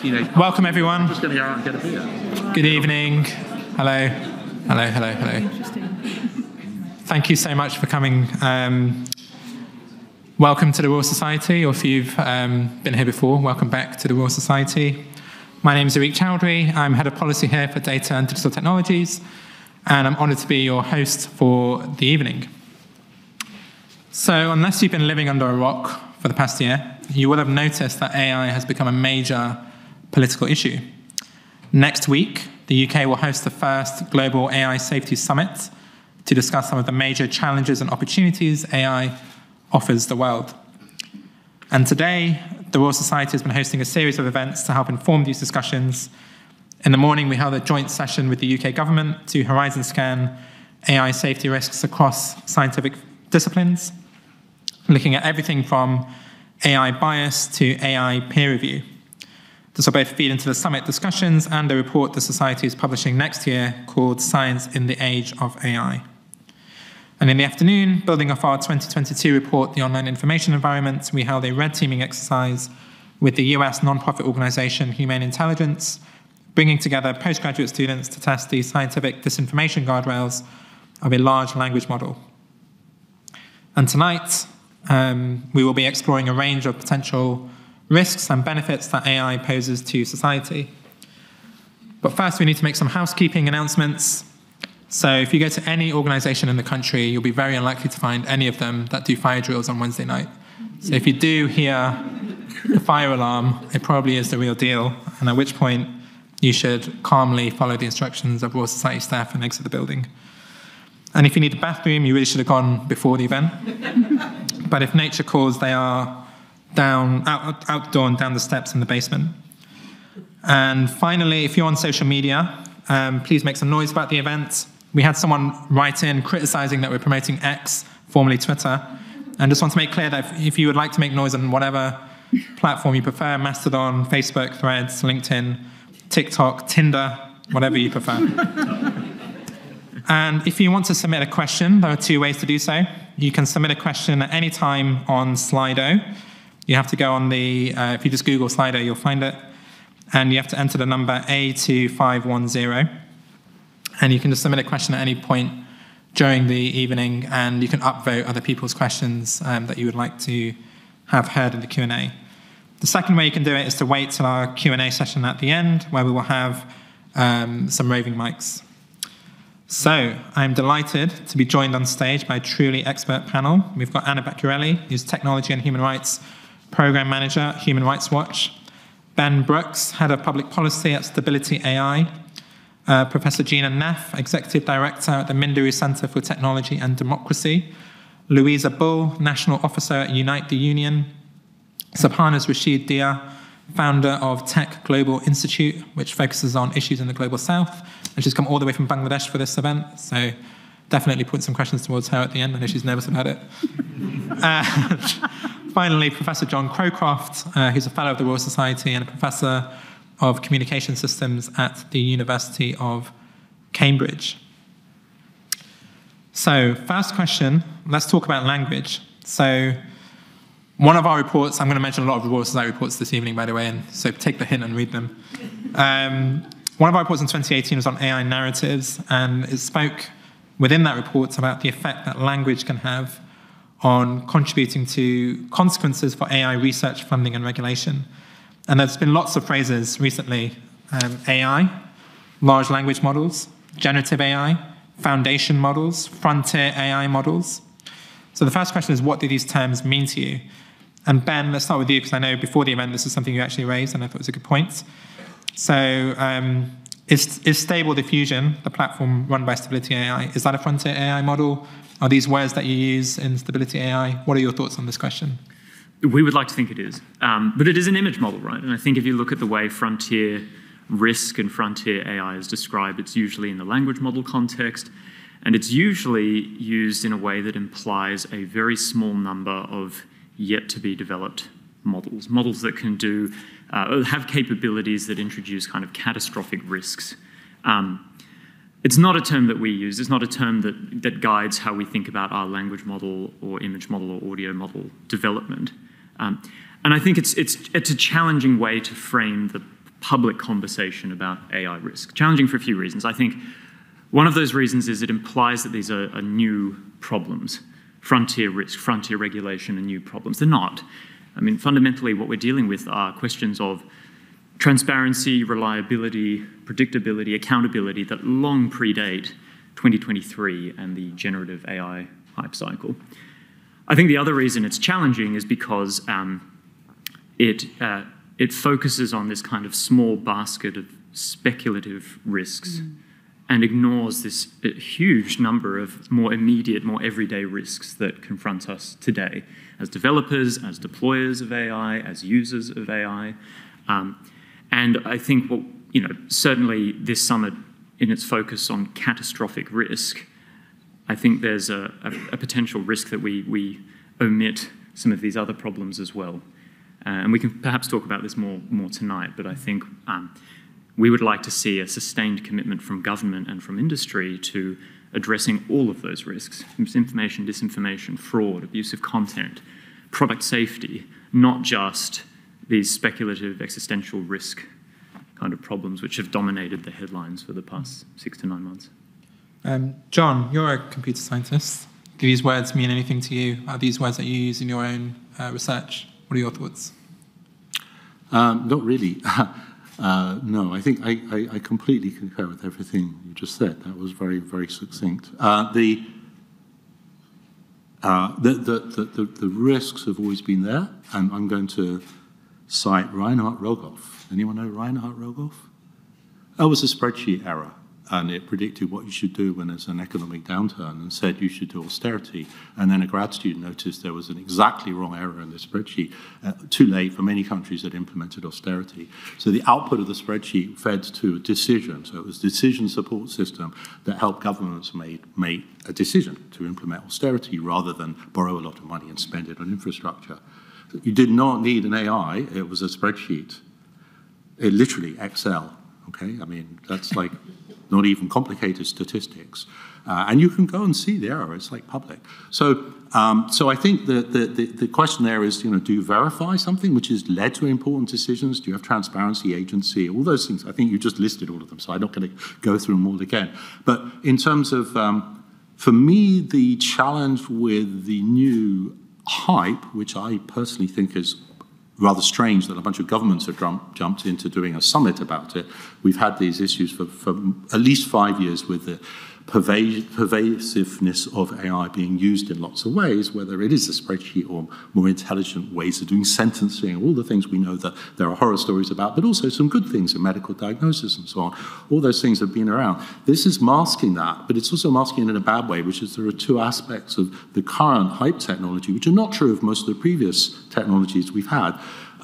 Welcome, everyone. Just going to go out and get a beer. Good evening. Hello. Hello, hello, hello. Thank you so much for coming. Um, welcome to the Royal Society, or if you've um, been here before, welcome back to the Royal Society. My name is Areeq Chowdhury. I'm Head of Policy here for Data and Digital Technologies, and I'm honoured to be your host for the evening. So, unless you've been living under a rock for the past year, you will have noticed that AI has become a major political issue. Next week, the UK will host the first Global AI Safety Summit to discuss some of the major challenges and opportunities AI offers the world. And today, the Royal Society has been hosting a series of events to help inform these discussions. In the morning, we held a joint session with the UK government to horizon scan AI safety risks across scientific disciplines, looking at everything from AI bias to AI peer review. This will both feed into the summit discussions and the report the Society is publishing next year called Science in the Age of AI. And in the afternoon, building off our 2022 report, The Online Information Environment, we held a red teaming exercise with the US nonprofit organization Humane Intelligence, bringing together postgraduate students to test the scientific disinformation guardrails of a large language model. And tonight, um, we will be exploring a range of potential risks and benefits that AI poses to society. But first, we need to make some housekeeping announcements. So, if you go to any organization in the country, you'll be very unlikely to find any of them that do fire drills on Wednesday night. So, if you do hear the fire alarm, it probably is the real deal, and at which point you should calmly follow the instructions of Royal Society staff and exit the building. And if you need a bathroom, you really should have gone before the event. but if nature calls, they are down out, outdoor and down the steps in the basement. And finally, if you're on social media, um, please make some noise about the event. We had someone write in criticizing that we're promoting X, formerly Twitter, and just want to make clear that if, if you would like to make noise on whatever platform you prefer Mastodon, Facebook, Threads, LinkedIn, TikTok, Tinder, whatever you prefer. and if you want to submit a question, there are two ways to do so. You can submit a question at any time on Slido you have to go on the, uh, if you just Google Slido, you'll find it. And you have to enter the number A2510. And you can just submit a question at any point during the evening, and you can upvote other people's questions um, that you would like to have heard in the Q&A. The second way you can do it is to wait till our Q&A session at the end, where we will have um, some roving mics. So I'm delighted to be joined on stage by a truly expert panel. We've got Anna Bacciarelli, who's Technology and Human Rights Program Manager, Human Rights Watch, Ben Brooks, Head of Public Policy at Stability AI, uh, Professor Gina Neff, Executive Director at the Minderoo Center for Technology and Democracy, Louisa Bull, National Officer at Unite the Union, Sabhanaz Rashid Diya, founder of Tech Global Institute, which focuses on issues in the global south. And she's come all the way from Bangladesh for this event. So definitely put some questions towards her at the end. I know she's nervous about it. finally, Professor John Crowcroft, uh, who's a Fellow of the Royal Society and a Professor of Communication Systems at the University of Cambridge. So, first question let's talk about language. So, one of our reports, I'm going to mention a lot of the Royal Society reports this evening, by the way, and so take the hint and read them. Um, one of our reports in 2018 was on AI narratives, and it spoke within that report about the effect that language can have on contributing to consequences for AI research, funding, and regulation. And there's been lots of phrases recently um, AI, large language models, generative AI, foundation models, frontier AI models. So the first question is what do these terms mean to you? And Ben, let's start with you because I know before the event this is something you actually raised and I thought it was a good point. So um, is, is Stable Diffusion, the platform run by Stability AI, is that a frontier AI model? Are these words that you use in Stability AI? What are your thoughts on this question? We would like to think it is. Um, but it is an image model, right? And I think if you look at the way frontier risk and frontier AI is described, it's usually in the language model context. And it's usually used in a way that implies a very small number of yet to be developed models, models that can do, uh, have capabilities that introduce kind of catastrophic risks. Um, it's not a term that we use. It's not a term that, that guides how we think about our language model or image model or audio model development. Um, and I think it's, it's, it's a challenging way to frame the public conversation about AI risk. Challenging for a few reasons. I think one of those reasons is it implies that these are, are new problems. Frontier risk, frontier regulation are new problems. They're not. I mean, fundamentally, what we're dealing with are questions of transparency, reliability, predictability, accountability that long predate 2023 and the generative AI hype cycle. I think the other reason it's challenging is because um, it, uh, it focuses on this kind of small basket of speculative risks mm. and ignores this uh, huge number of more immediate, more everyday risks that confront us today as developers, as deployers of AI, as users of AI. Um, and I think, well, you know, certainly this summit, in its focus on catastrophic risk, I think there's a, a, a potential risk that we, we omit some of these other problems as well. Uh, and we can perhaps talk about this more, more tonight, but I think um, we would like to see a sustained commitment from government and from industry to addressing all of those risks misinformation, disinformation, fraud, abusive content, product safety, not just these speculative existential risk kind of problems which have dominated the headlines for the past six to nine months. Um, John, you're a computer scientist. Do these words mean anything to you? Are these words that you use in your own uh, research? What are your thoughts? Um, not really. uh, no, I think I, I, I, completely concur with everything you just said. That was very, very succinct. Uh, the, uh, the, the, the, the, risks have always been there, and I'm going to cite Reinhart Rogoff. Anyone know Reinhart Rogoff? That was a spreadsheet error and it predicted what you should do when there's an economic downturn and said you should do austerity. And then a grad student noticed there was an exactly wrong error in the spreadsheet, uh, too late for many countries that implemented austerity. So the output of the spreadsheet fed to a decision. So it was a decision support system that helped governments make, make a decision to implement austerity rather than borrow a lot of money and spend it on infrastructure. You did not need an AI, it was a spreadsheet. It literally Excel. Okay, I mean that's like not even complicated statistics. Uh, and you can go and see the error, it's like public. So, um, so I think the, the, the, the, question there is, you know, do you verify something which has led to important decisions? Do you have transparency, agency, all those things? I think you just listed all of them, so I'm not going to go through them all again. But in terms of, um, for me, the challenge with the new hype, which I personally think is rather strange that a bunch of governments have jump, jumped into doing a summit about it. We've had these issues for, for at least five years with the pervasiveness of AI being used in lots of ways, whether it is a spreadsheet or more intelligent ways of doing sentencing, all the things we know that there are horror stories about, but also some good things in medical diagnosis and so on. All those things have been around. This is masking that, but it's also masking it in a bad way, which is there are two aspects of the current hype technology, which are not true of most of the previous technologies we've had.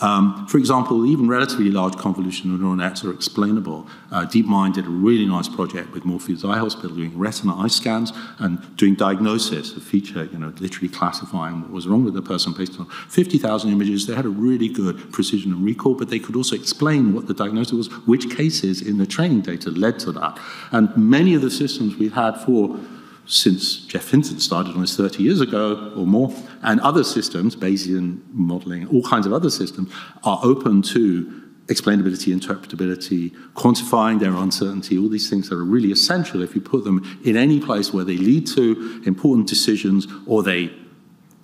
Um, for example, even relatively large convolutional neural nets are explainable. Uh, DeepMind did a really nice project with Moorfields Eye Hospital doing retina eye scans and doing diagnosis, a feature, you know, literally classifying what was wrong with the person based on 50,000 images. They had a really good precision and recall, but they could also explain what the diagnosis was, which cases in the training data led to that. And many of the systems we've had for since Geoff Hinton started on this 30 years ago or more, and other systems, Bayesian modeling, all kinds of other systems, are open to explainability, interpretability, quantifying their uncertainty, all these things that are really essential if you put them in any place where they lead to important decisions or they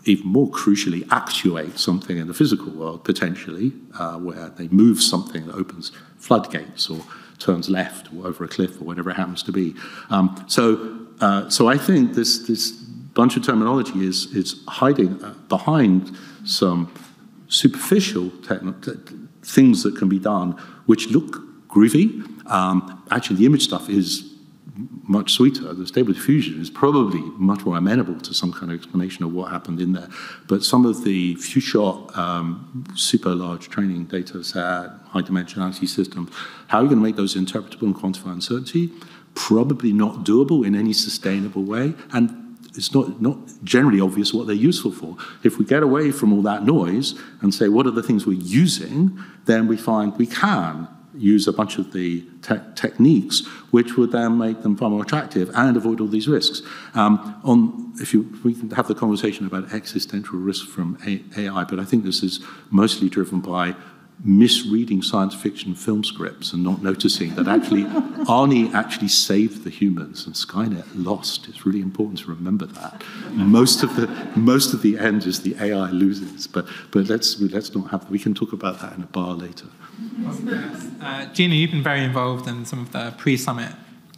even more crucially actuate something in the physical world potentially uh, where they move something that opens floodgates or turns left or over a cliff or whatever it happens to be. Um, so uh, so I think this, this bunch of terminology is, is hiding uh, behind some superficial things that can be done which look groovy. Um, actually, the image stuff is much sweeter. The stable diffusion is probably much more amenable to some kind of explanation of what happened in there. But some of the few shot, um, super large training data set, high dimensionality systems, how are you going to make those interpretable and quantify uncertainty? Probably not doable in any sustainable way, and it's not, not generally obvious what they're useful for. If we get away from all that noise and say, what are the things we're using, then we find we can use a bunch of the te techniques which would then make them far more attractive and avoid all these risks. Um, on, if you, we can have the conversation about existential risk from AI, but I think this is mostly driven by misreading science fiction film scripts and not noticing that actually Arnie actually saved the humans and Skynet lost. It's really important to remember that. Most of the most of the end is the AI loses, but but let's let's not have we can talk about that in a bar later. Uh, Gina, you've been very involved in some of the pre-summit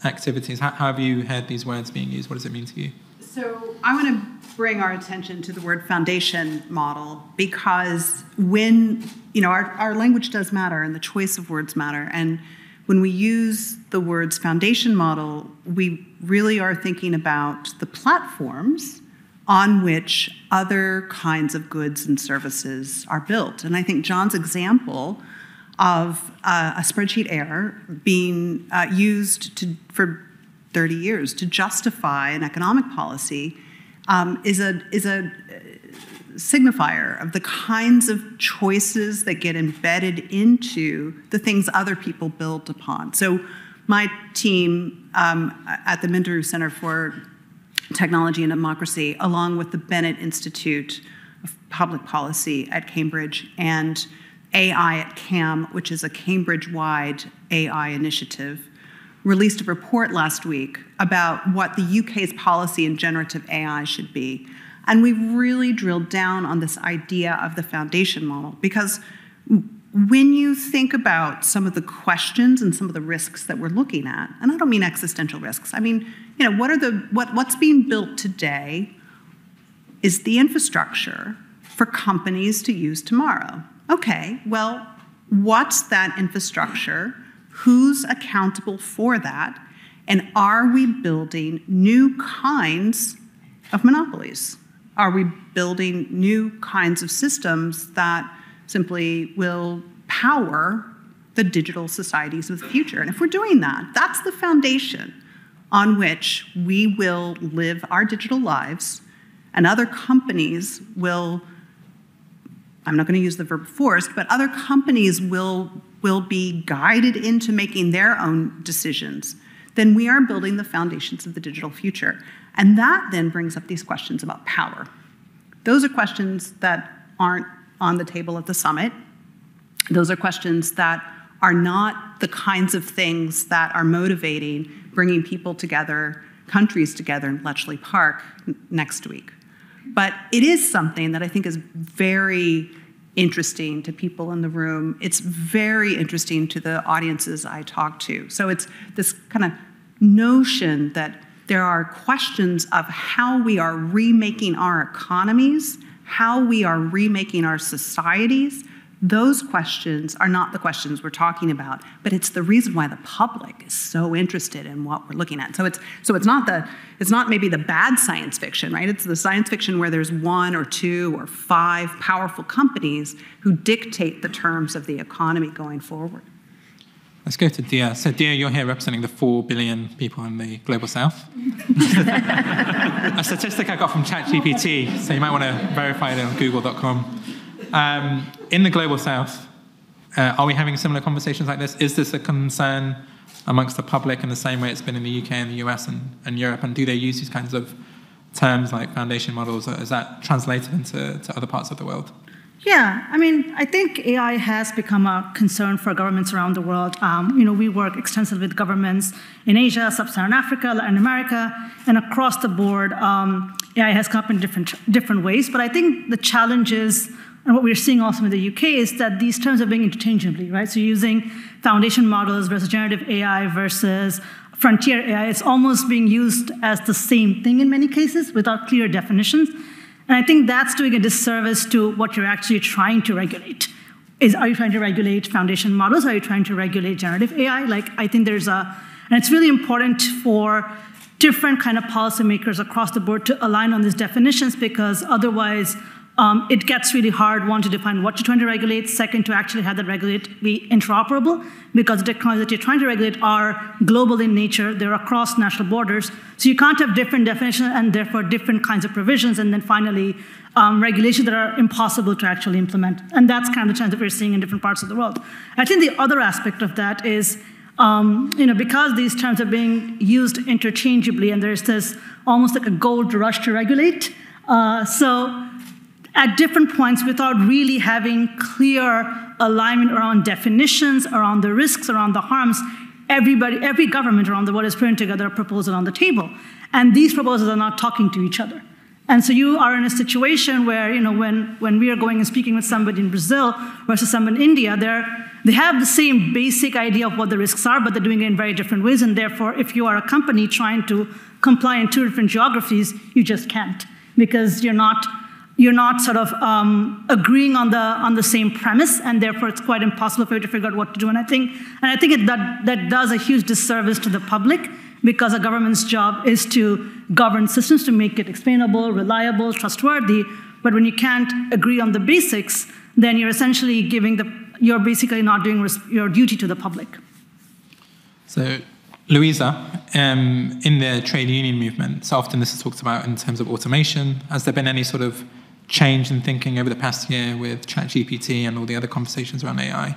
activities. How, how have you heard these words being used? What does it mean to you? So I want to bring our attention to the word foundation model because when, you know, our, our language does matter and the choice of words matter. And when we use the words foundation model, we really are thinking about the platforms on which other kinds of goods and services are built. And I think John's example of uh, a spreadsheet error being uh, used to, for 30 years to justify an economic policy um, is a, is a signifier of the kinds of choices that get embedded into the things other people build upon. So, my team um, at the Minderoo Center for Technology and Democracy, along with the Bennett Institute of Public Policy at Cambridge and AI at CAM, which is a Cambridge wide AI initiative, released a report last week about what the UK's policy in generative AI should be. And we've really drilled down on this idea of the foundation model because when you think about some of the questions and some of the risks that we're looking at, and I don't mean existential risks, I mean, you know, what are the what, what's being built today is the infrastructure for companies to use tomorrow. Okay, well, what's that infrastructure? Who's accountable for that? And are we building new kinds of monopolies? Are we building new kinds of systems that simply will power the digital societies of the future? And if we're doing that, that's the foundation on which we will live our digital lives, and other companies will I'm not going to use the verb forced, but other companies will, will be guided into making their own decisions, then we are building the foundations of the digital future. And that then brings up these questions about power. Those are questions that aren't on the table at the summit. Those are questions that are not the kinds of things that are motivating bringing people together, countries together in Bletchley Park next week. But it is something that I think is very interesting to people in the room. It's very interesting to the audiences I talk to. So it's this kind of notion that there are questions of how we are remaking our economies, how we are remaking our societies, those questions are not the questions we're talking about, but it's the reason why the public is so interested in what we're looking at. So it's so it's not the it's not maybe the bad science fiction, right? It's the science fiction where there's one or two or five powerful companies who dictate the terms of the economy going forward. Let's go to Diya. So, Diya, you're here representing the 4 billion people in the global south. a statistic I got from ChatGPT, so you might want to verify it on google.com. Um, in the global south, uh, are we having similar conversations like this? Is this a concern amongst the public in the same way it's been in the UK and the US and, and Europe? And do they use these kinds of terms like foundation models? Is that translated into to other parts of the world? Yeah, I mean, I think AI has become a concern for governments around the world. Um, you know, we work extensively with governments in Asia, Sub-Saharan Africa, Latin America, and across the board. Um, AI has come up in different different ways, but I think the challenge is and what we're seeing also in the UK is that these terms are being interchangeably, right? So using foundation models versus generative AI versus frontier AI, it's almost being used as the same thing in many cases without clear definitions. And I think that's doing a disservice to what you're actually trying to regulate. Is are you trying to regulate foundation models? Are you trying to regulate generative AI? Like I think there's a, and it's really important for different kind of policymakers across the board to align on these definitions because otherwise um, it gets really hard, one, to define what you're trying to regulate, second, to actually have that regulate be interoperable, because the technologies that you're trying to regulate are global in nature, they're across national borders, so you can't have different definitions and therefore different kinds of provisions, and then finally, um, regulations that are impossible to actually implement. And that's kind of the trend that we're seeing in different parts of the world. I think the other aspect of that is um, you know, because these terms are being used interchangeably and there's this almost like a gold rush to regulate. Uh, so at different points without really having clear alignment around definitions, around the risks, around the harms, everybody, every government around the world is putting together a proposal on the table. And these proposals are not talking to each other. And so you are in a situation where, you know, when, when we are going and speaking with somebody in Brazil versus someone in India, they're, they have the same basic idea of what the risks are, but they're doing it in very different ways. And therefore, if you are a company trying to comply in two different geographies, you just can't because you're not you're not sort of um, agreeing on the on the same premise, and therefore it's quite impossible for you to figure out what to do. And I think and I think it, that that does a huge disservice to the public because a government's job is to govern systems to make it explainable, reliable, trustworthy. But when you can't agree on the basics, then you're essentially giving the you're basically not doing your duty to the public. So, Louisa, um, in the trade union movement, so often this is talked about in terms of automation. Has there been any sort of change in thinking over the past year with ChatGPT and all the other conversations around AI?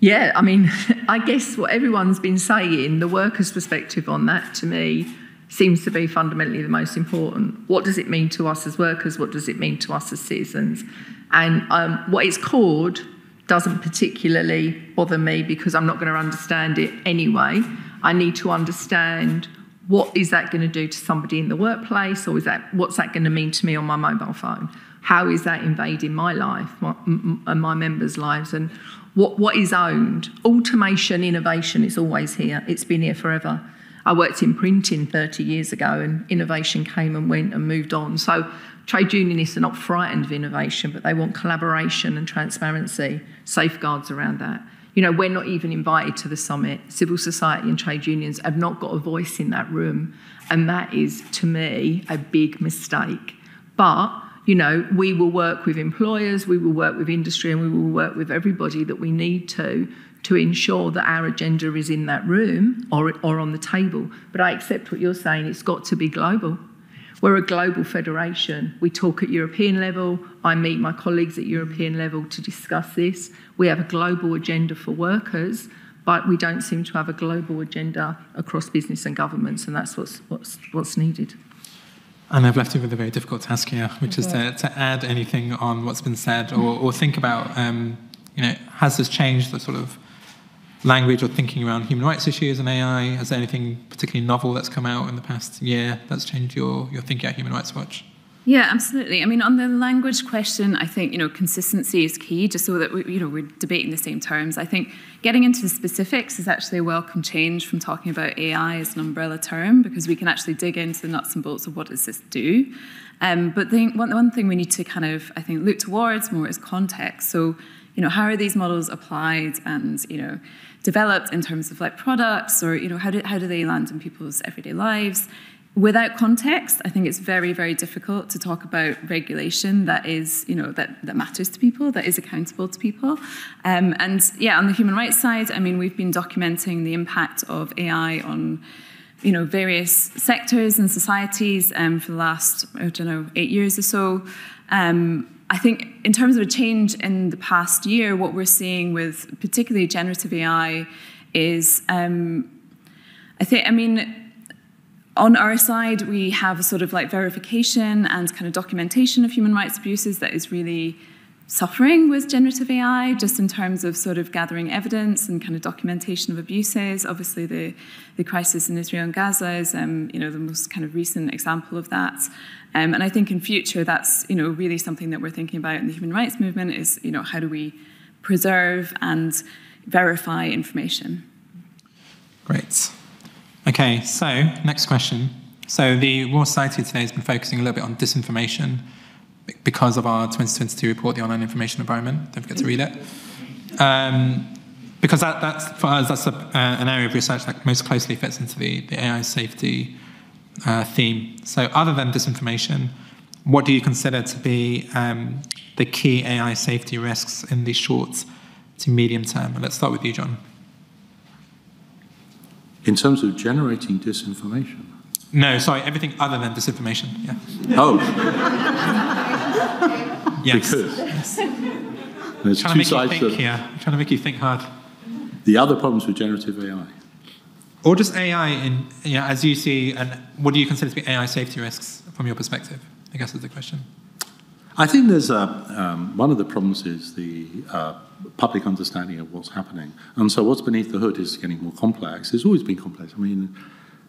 Yeah, I mean, I guess what everyone's been saying, the workers' perspective on that to me seems to be fundamentally the most important. What does it mean to us as workers? What does it mean to us as citizens? And um, what it's called doesn't particularly bother me because I'm not going to understand it anyway. I need to understand what is that going to do to somebody in the workplace or is that what's that going to mean to me on my mobile phone? How is that invading my life my, and my members lives? And what, what is owned? Automation innovation is always here. It's been here forever. I worked in printing 30 years ago and innovation came and went and moved on. So trade unionists are not frightened of innovation but they want collaboration and transparency safeguards around that you know, we're not even invited to the summit. Civil society and trade unions have not got a voice in that room. And that is, to me, a big mistake. But, you know, we will work with employers, we will work with industry, and we will work with everybody that we need to to ensure that our agenda is in that room or, or on the table. But I accept what you're saying, it's got to be global. We're a global federation. We talk at European level. I meet my colleagues at European level to discuss this. We have a global agenda for workers, but we don't seem to have a global agenda across business and governments, and that's what's, what's, what's needed. And I've left you with a very difficult task here, which okay. is to, to add anything on what's been said or, or think about, um, you know, has this changed the sort of language or thinking around human rights issues and AI? Has there anything particularly novel that's come out in the past year that's changed your, your thinking at Human Rights Watch? Yeah, absolutely. I mean, on the language question, I think you know consistency is key, just so that we, you know we're debating the same terms. I think getting into the specifics is actually a welcome change from talking about AI as an umbrella term because we can actually dig into the nuts and bolts of what does this do. Um, but the, one, one thing we need to kind of I think look towards more is context. So you know how are these models applied and you know developed in terms of like products or you know how do, how do they land in people's everyday lives without context i think it's very very difficult to talk about regulation that is you know that, that matters to people that is accountable to people. Um, and yeah on the human rights side i mean we've been documenting the impact of ai on you know various sectors and societies um, for the last i don't know eight years or so. Um, I think in terms of a change in the past year, what we're seeing with particularly generative AI is, um, I think, I mean, on our side, we have a sort of like verification and kind of documentation of human rights abuses that is really suffering with generative AI, just in terms of sort of gathering evidence and kind of documentation of abuses. Obviously, the, the crisis in Israel and Gaza is, um, you know, the most kind of recent example of that. Um, and I think in future, that's, you know, really something that we're thinking about in the human rights movement is, you know, how do we preserve and verify information? Great. Okay, so next question. So the Royal Society today has been focusing a little bit on disinformation because of our 2022 report, the online information environment. Don't forget to read it. Um, because that, that's for us, that's a, uh, an area of research that most closely fits into the, the AI safety uh, theme. So, other than disinformation, what do you consider to be um, the key AI safety risks in the short to medium term? Let's start with you, John. In terms of generating disinformation? No, sorry, everything other than disinformation. Yeah. Oh. Yes. Because yes. there's trying two to sides make you think to here. I'm trying to make you think hard. The other problems with generative AI. Or just AI in, know, as you see, and what do you consider to be AI safety risks from your perspective? I guess is the question. I think there's a um, one of the problems is the uh, public understanding of what's happening, and so what's beneath the hood is getting more complex. It's always been complex. I mean,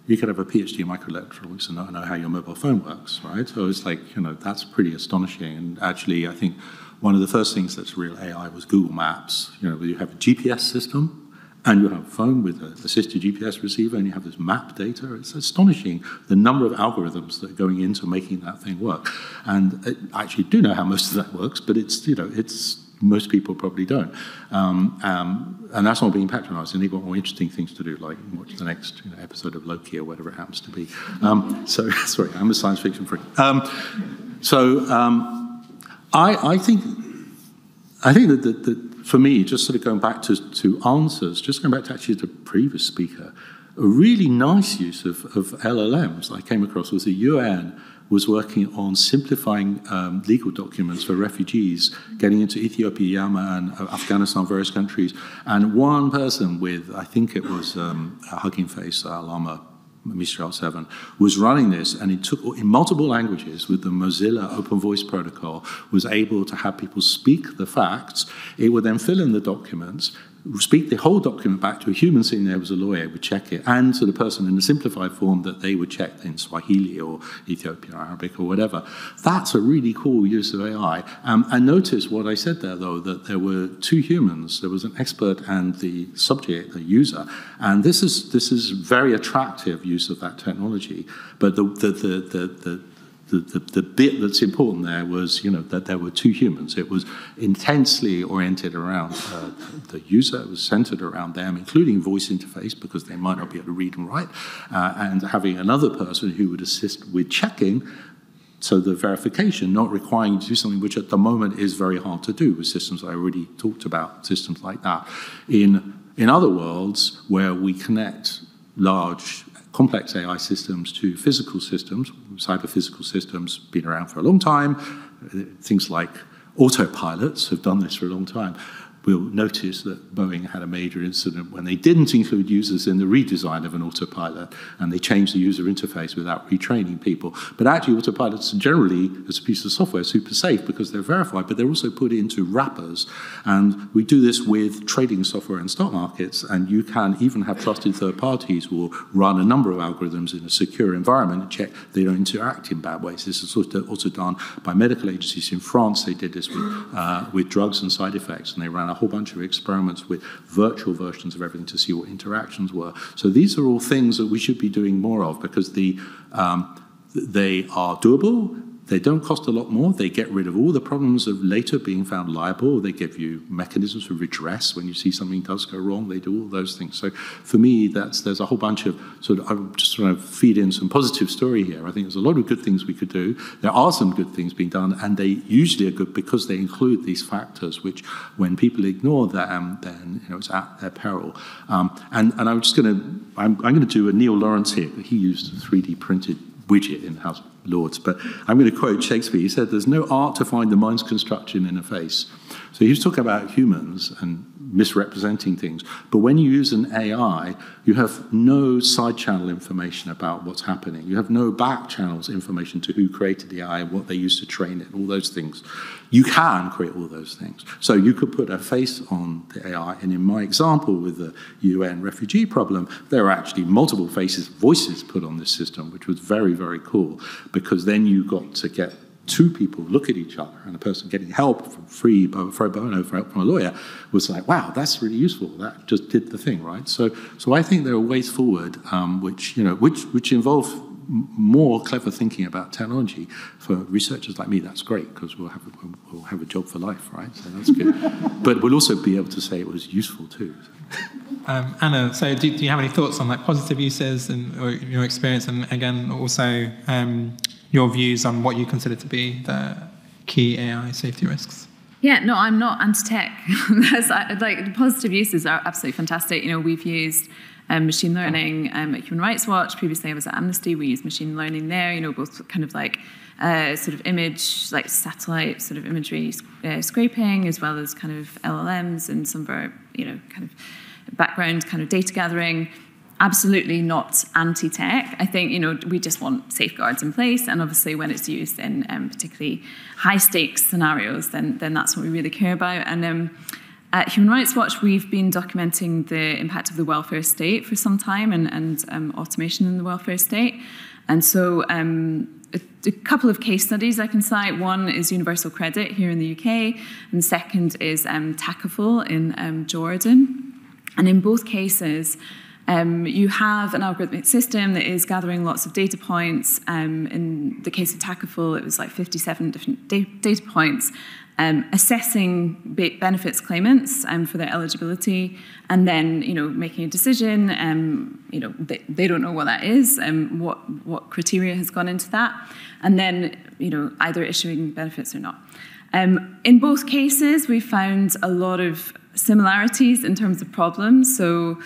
you could have a PhD in microelectronics and not know how your mobile phone works, right? So it's like you know that's pretty astonishing. And actually, I think one of the first things that's real AI was Google Maps. You know, you have a GPS system and you have a phone with an assisted GPS receiver, and you have this map data. It's astonishing the number of algorithms that are going into making that thing work. And I actually do know how most of that works, but it's you know it's most people probably don't. Um, um, and that's not being patronized, and they've got more interesting things to do, like watch the next you know, episode of Loki or whatever it happens to be. Um, so, sorry, I'm a science fiction freak. Um, so, um, I, I, think, I think that, that, that for me, just sort of going back to, to answers, just going back to actually the previous speaker, a really nice use of, of LLMs I came across was the UN was working on simplifying um, legal documents for refugees getting into Ethiopia, Yemen, and Afghanistan, various countries. And one person with, I think it was um, a Hugging Face, uh, Llama Mistral 7, was running this, and it took in multiple languages with the Mozilla Open Voice Protocol, was able to have people speak the facts. It would then fill in the documents, speak the whole document back to a human sitting there as a lawyer would check it, and to the person in a simplified form that they would check in Swahili or Ethiopian Arabic or whatever. That's a really cool use of AI. Um, and notice what I said there, though, that there were two humans. There was an expert and the subject, the user. And this is this is very attractive use of that technology. But the the the, the, the the, the, the, bit that's important there was, you know, that there were two humans. It was intensely oriented around uh, the user. It was centered around them, including voice interface, because they might not be able to read and write, uh, and having another person who would assist with checking. So the verification, not requiring you to do something which at the moment is very hard to do with systems I already talked about, systems like that. In, in other worlds, where we connect large complex AI systems to physical systems. Cyber physical systems been around for a long time. Things like autopilots have done this for a long time we'll notice that Boeing had a major incident when they didn't include users in the redesign of an autopilot and they changed the user interface without retraining people. But actually, autopilots generally, as a piece of software, super safe because they're verified, but they're also put into wrappers. And we do this with trading software and stock markets, and you can even have trusted third parties will run a number of algorithms in a secure environment and check they don't interact in bad ways. This is also done by medical agencies in France. They did this with, uh, with drugs and side effects, and they ran whole bunch of experiments with virtual versions of everything to see what interactions were. So these are all things that we should be doing more of because the um, they are doable they don't cost a lot more. They get rid of all the problems of later being found liable. They give you mechanisms for redress when you see something does go wrong. They do all those things. So for me, that's there's a whole bunch of sort of I'm just trying to feed in some positive story here. I think there's a lot of good things we could do. There are some good things being done, and they usually are good because they include these factors, which when people ignore them, then you know it's at their peril. Um, and and I'm just going to I'm, I'm going to do a Neil Lawrence here. He used 3D printed widget in House Lords. But I'm going to quote Shakespeare. He said, There's no art to find the mind's construction in a face. So was talking about humans and misrepresenting things. But when you use an AI, you have no side channel information about what's happening. You have no back channels information to who created the AI, what they used to train it, all those things. You can create all those things. So you could put a face on the AI. And in my example with the UN refugee problem, there are actually multiple faces, voices put on this system, which was very, very cool because then you got to get two people look at each other and a person getting help from free pro bono from a lawyer was like, wow, that's really useful. That just did the thing, right? So, so I think there are ways forward um, which, you know, which, which involve more clever thinking about technology for researchers like me. That's great because we'll have a, we'll have a job for life, right? So that's good. but we'll also be able to say it was useful too. Um, Anna, so do, do, you have any thoughts on like positive uses and or your experience, and again also um, your views on what you consider to be the key AI safety risks? Yeah, no, I'm not anti-tech. like the positive uses are absolutely fantastic. You know, we've used um, machine learning um, at Human Rights Watch. Previously, I was at Amnesty. We use machine learning there. You know, both kind of like uh, sort of image, like satellite sort of imagery uh, scraping, as well as kind of LLMs and some of our, you know, kind of background kind of data gathering. absolutely not anti-tech. I think you know we just want safeguards in place, and obviously when it's used in um, particularly high-stakes scenarios, then then that's what we really care about. And um, at Human Rights Watch, we've been documenting the impact of the welfare state for some time and, and um, automation in the welfare state. And so um, a, a, couple of case studies I can cite. One is Universal Credit here in the UK, and the second is um, Takaful in um, Jordan. And in both cases, um, you have an algorithmic system that is gathering lots of data points. Um, in the case of Takaful, it was like 57 different da- data points, um, assessing benefits claimants um, for their eligibility, and then you know making a decision. Um, you know they, they, don't know what that is, and um, what what criteria has gone into that, and then you know either issuing benefits or not. Um, in both cases, we found a lot of similarities in terms of problems. So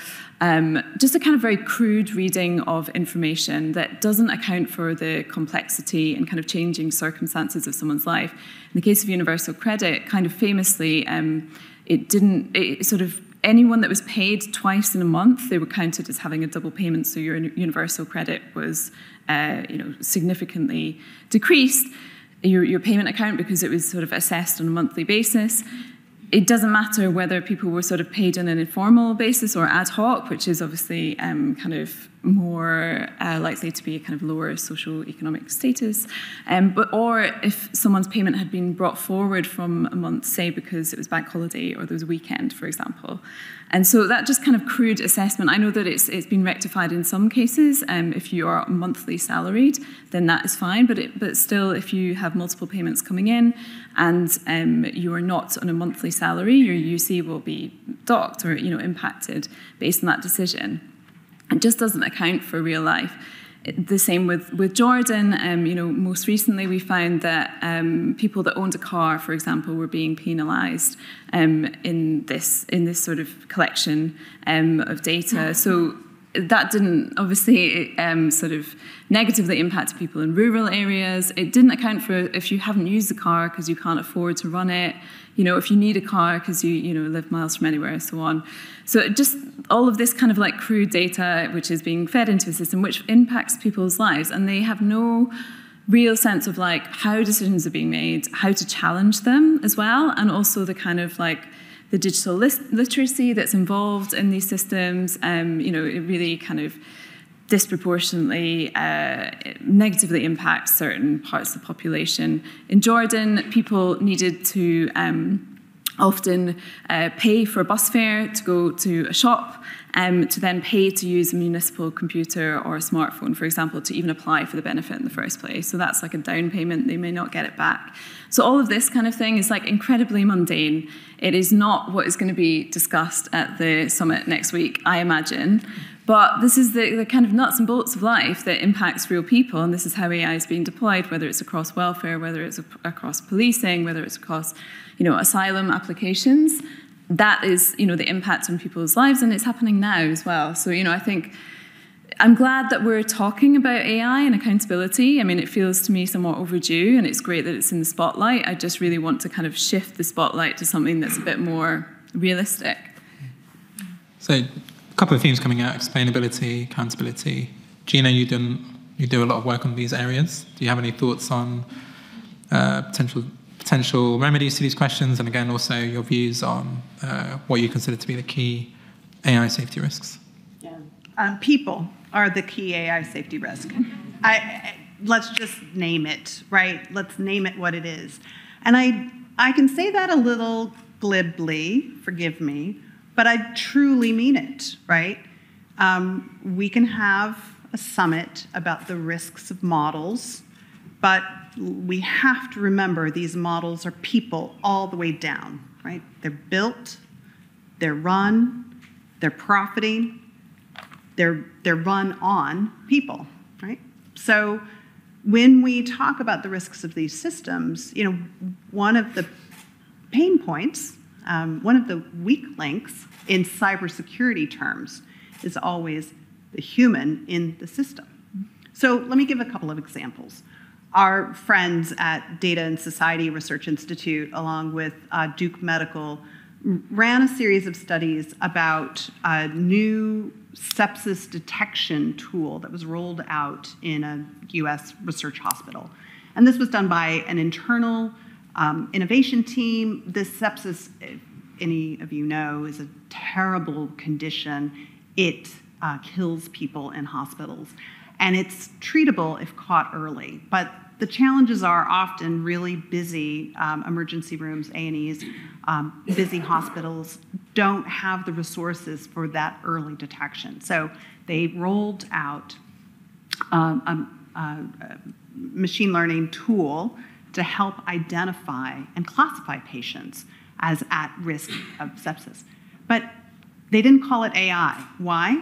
um, just a kind of very crude reading of information that doesn't account for the complexity and kind of changing circumstances of someone's life. In the case of universal credit, kind of famously, um, it didn't, it sort of, anyone that was paid twice in a month, they were counted as having a double payment, so your universal credit was, uh, you know, significantly decreased. Your, your payment account because it was sort of assessed on a monthly basis it doesn't matter whether people were sort of paid on an informal basis or ad hoc, which is obviously um, kind of more uh, likely to be a kind of lower social economic status. Um, but or if someone's payment had been brought forward from a month, say because it was bank holiday or there was a weekend, for example. And so that just kind of crude assessment. I know that it's it's been rectified in some cases. Um, if you are monthly salaried, then that is fine. But it, but still, if you have multiple payments coming in and um, you are not on a monthly salary, your UC will be docked or you know impacted based on that decision. It just doesn't account for real life. The same with, with Jordan. Um, you know, most recently we found that um, people that owned a car, for example, were being penalised um, in this in this sort of collection um, of data. So that didn't obviously um, sort of negatively impact people in rural areas. It didn't account for if you haven't used the car because you can't afford to run it. You know, if you need a car because you you know live miles from anywhere, and so on. So just all of this kind of like crude data, which is being fed into a system, which impacts people's lives, and they have no real sense of like how decisions are being made, how to challenge them as well, and also the kind of like the digital literacy that's involved in these systems. Um, you know, it really kind of disproportionately uh, negatively impacts certain parts of the population. In Jordan, people needed to um, often uh, pay for a bus fare to go to a shop um, to then pay to use a municipal computer or a smartphone, for example, to even apply for the benefit in the first place. So that's like a down payment, they may not get it back. So all of this kind of thing is like incredibly mundane. It is not what is going to be discussed at the summit next week, I imagine. But this is the, the kind of nuts and bolts of life that impacts real people, and this is how AI is being deployed, whether it's across welfare, whether it's across policing, whether it's across you know, asylum applications that is, you know, the impact on people's lives, and it's happening now as well. So, you know, I think I'm glad that we're talking about AI and accountability. I mean, it feels to me somewhat overdue, and it's great that it's in the spotlight. I just really want to kind of shift the spotlight to something that's a bit more realistic. So, a couple of themes coming out: explainability, accountability. Gina, you do you do a lot of work on these areas. Do you have any thoughts on uh, potential potential remedies to these questions, and again, also your views on uh, what you consider to be the key AI safety risks. Yeah. Um, people are the key AI safety risk. I, I, let's just name it, right? Let's name it what it is. And I, I can say that a little glibly, forgive me, but I truly mean it, right? Um, we can have a summit about the risks of models, but we have to remember these models are people all the way down, right? They're built, they're run, they're profiting, they're, they're run on people, right? So when we talk about the risks of these systems, you know, one of the pain points, um, one of the weak links in cybersecurity terms is always the human in the system. So let me give a couple of examples our friends at Data and Society Research Institute, along with uh, Duke Medical, ran a series of studies about a new sepsis detection tool that was rolled out in a US research hospital. And this was done by an internal um, innovation team. This sepsis, if any of you know, is a terrible condition. It uh, kills people in hospitals. And it's treatable if caught early. But the challenges are often really busy um, emergency rooms, A&Es, um, busy hospitals don't have the resources for that early detection. So they rolled out um, a, a, machine learning tool to help identify and classify patients as at risk of sepsis. But they didn't call it AI. Why?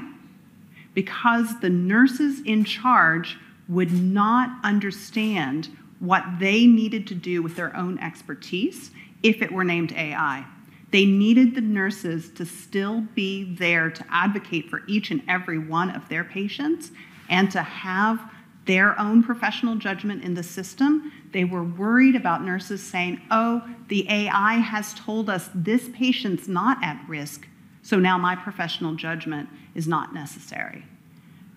Because the nurses in charge would not understand what they needed to do with their own expertise if it were named AI. They needed the nurses to still be there to advocate for each and every one of their patients and to have their own professional judgment in the system. They were worried about nurses saying, oh, the AI has told us this patient's not at risk, so now my professional judgment is not necessary.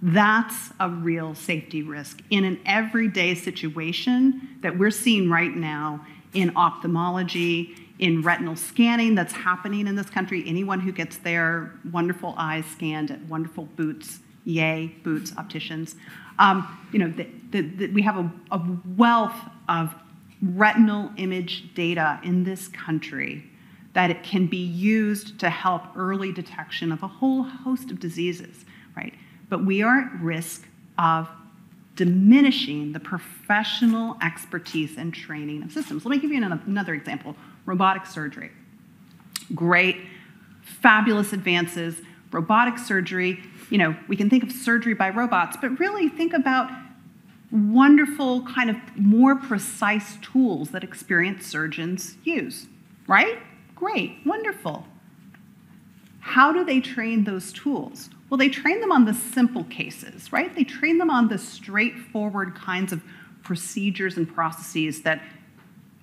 That's a real safety risk in an everyday situation that we're seeing right now in ophthalmology, in retinal scanning that's happening in this country. Anyone who gets their wonderful eyes scanned at wonderful boots, yay, boots, opticians. Um, you know, the, the, the, we have a, a wealth of retinal image data in this country that it can be used to help early detection of a whole host of diseases, right? But we are at risk of diminishing the professional expertise and training of systems. Let me give you another example robotic surgery. Great, fabulous advances. Robotic surgery, you know, we can think of surgery by robots, but really think about wonderful, kind of more precise tools that experienced surgeons use, right? Great, wonderful. How do they train those tools? Well, they train them on the simple cases, right? They train them on the straightforward kinds of procedures and processes that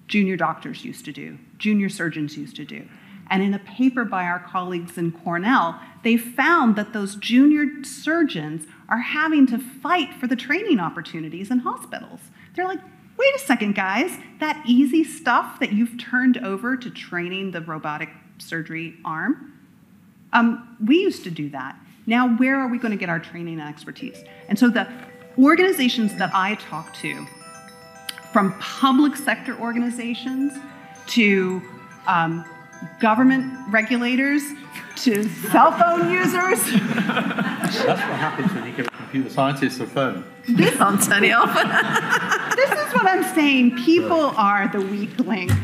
junior doctors used to do, junior surgeons used to do. And in a paper by our colleagues in Cornell, they found that those junior surgeons are having to fight for the training opportunities in hospitals. They're like, wait a second, guys, that easy stuff that you've turned over to training the robotic surgery arm, um, we used to do that. Now, where are we going to get our training and expertise? And so the organizations that I talk to, from public sector organizations to um, government regulators to cell phone users. That's what happens when you give a computer scientist a phone. This, I'll turn it off. this is what I'm saying. People are the weak link.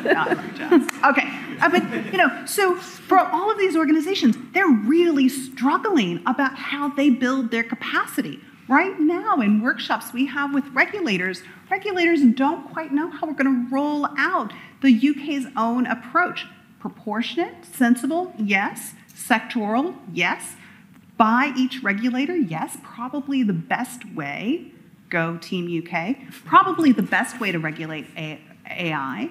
okay. Uh, but, you know, so for all of these organizations, they're really struggling about how they build their capacity. Right now, in workshops we have with regulators, regulators don't quite know how we're going to roll out the UK's own approach. Proportionate, sensible, yes. Sectoral, yes. By each regulator, yes. Probably the best way, go Team UK, probably the best way to regulate AI.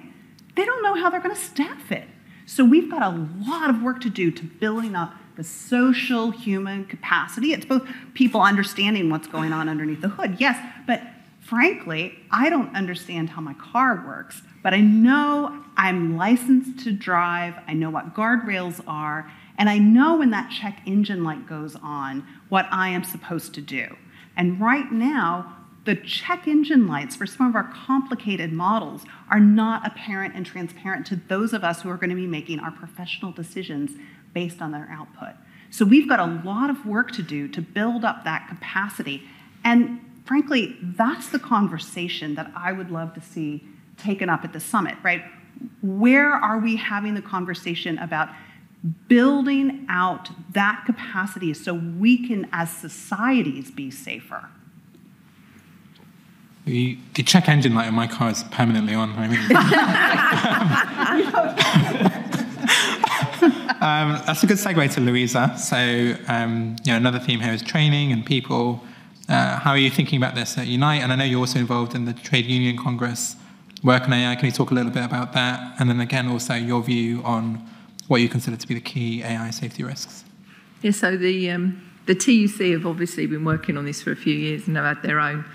They don't know how they're going to staff it. So we've got a lot of work to do to building up the social human capacity. It's both people understanding what's going on underneath the hood, yes, but frankly, I don't understand how my car works, but I know I'm licensed to drive, I know what guardrails are, and I know when that check engine light goes on what I am supposed to do. And right now, the check engine lights for some of our complicated models are not apparent and transparent to those of us who are going to be making our professional decisions based on their output. So we've got a lot of work to do to build up that capacity. And frankly, that's the conversation that I would love to see taken up at the summit, right? Where are we having the conversation about building out that capacity so we can, as societies, be safer? The, the check engine light in my car is permanently on. I mean, um, that's a good segue to Louisa. So, um, you know, another theme here is training and people. Uh, how are you thinking about this at Unite? And I know you're also involved in the Trade Union Congress work on AI. Can you talk a little bit about that? And then again, also your view on what you consider to be the key AI safety risks. Yeah, so the um, the TUC have obviously been working on this for a few years and have had their own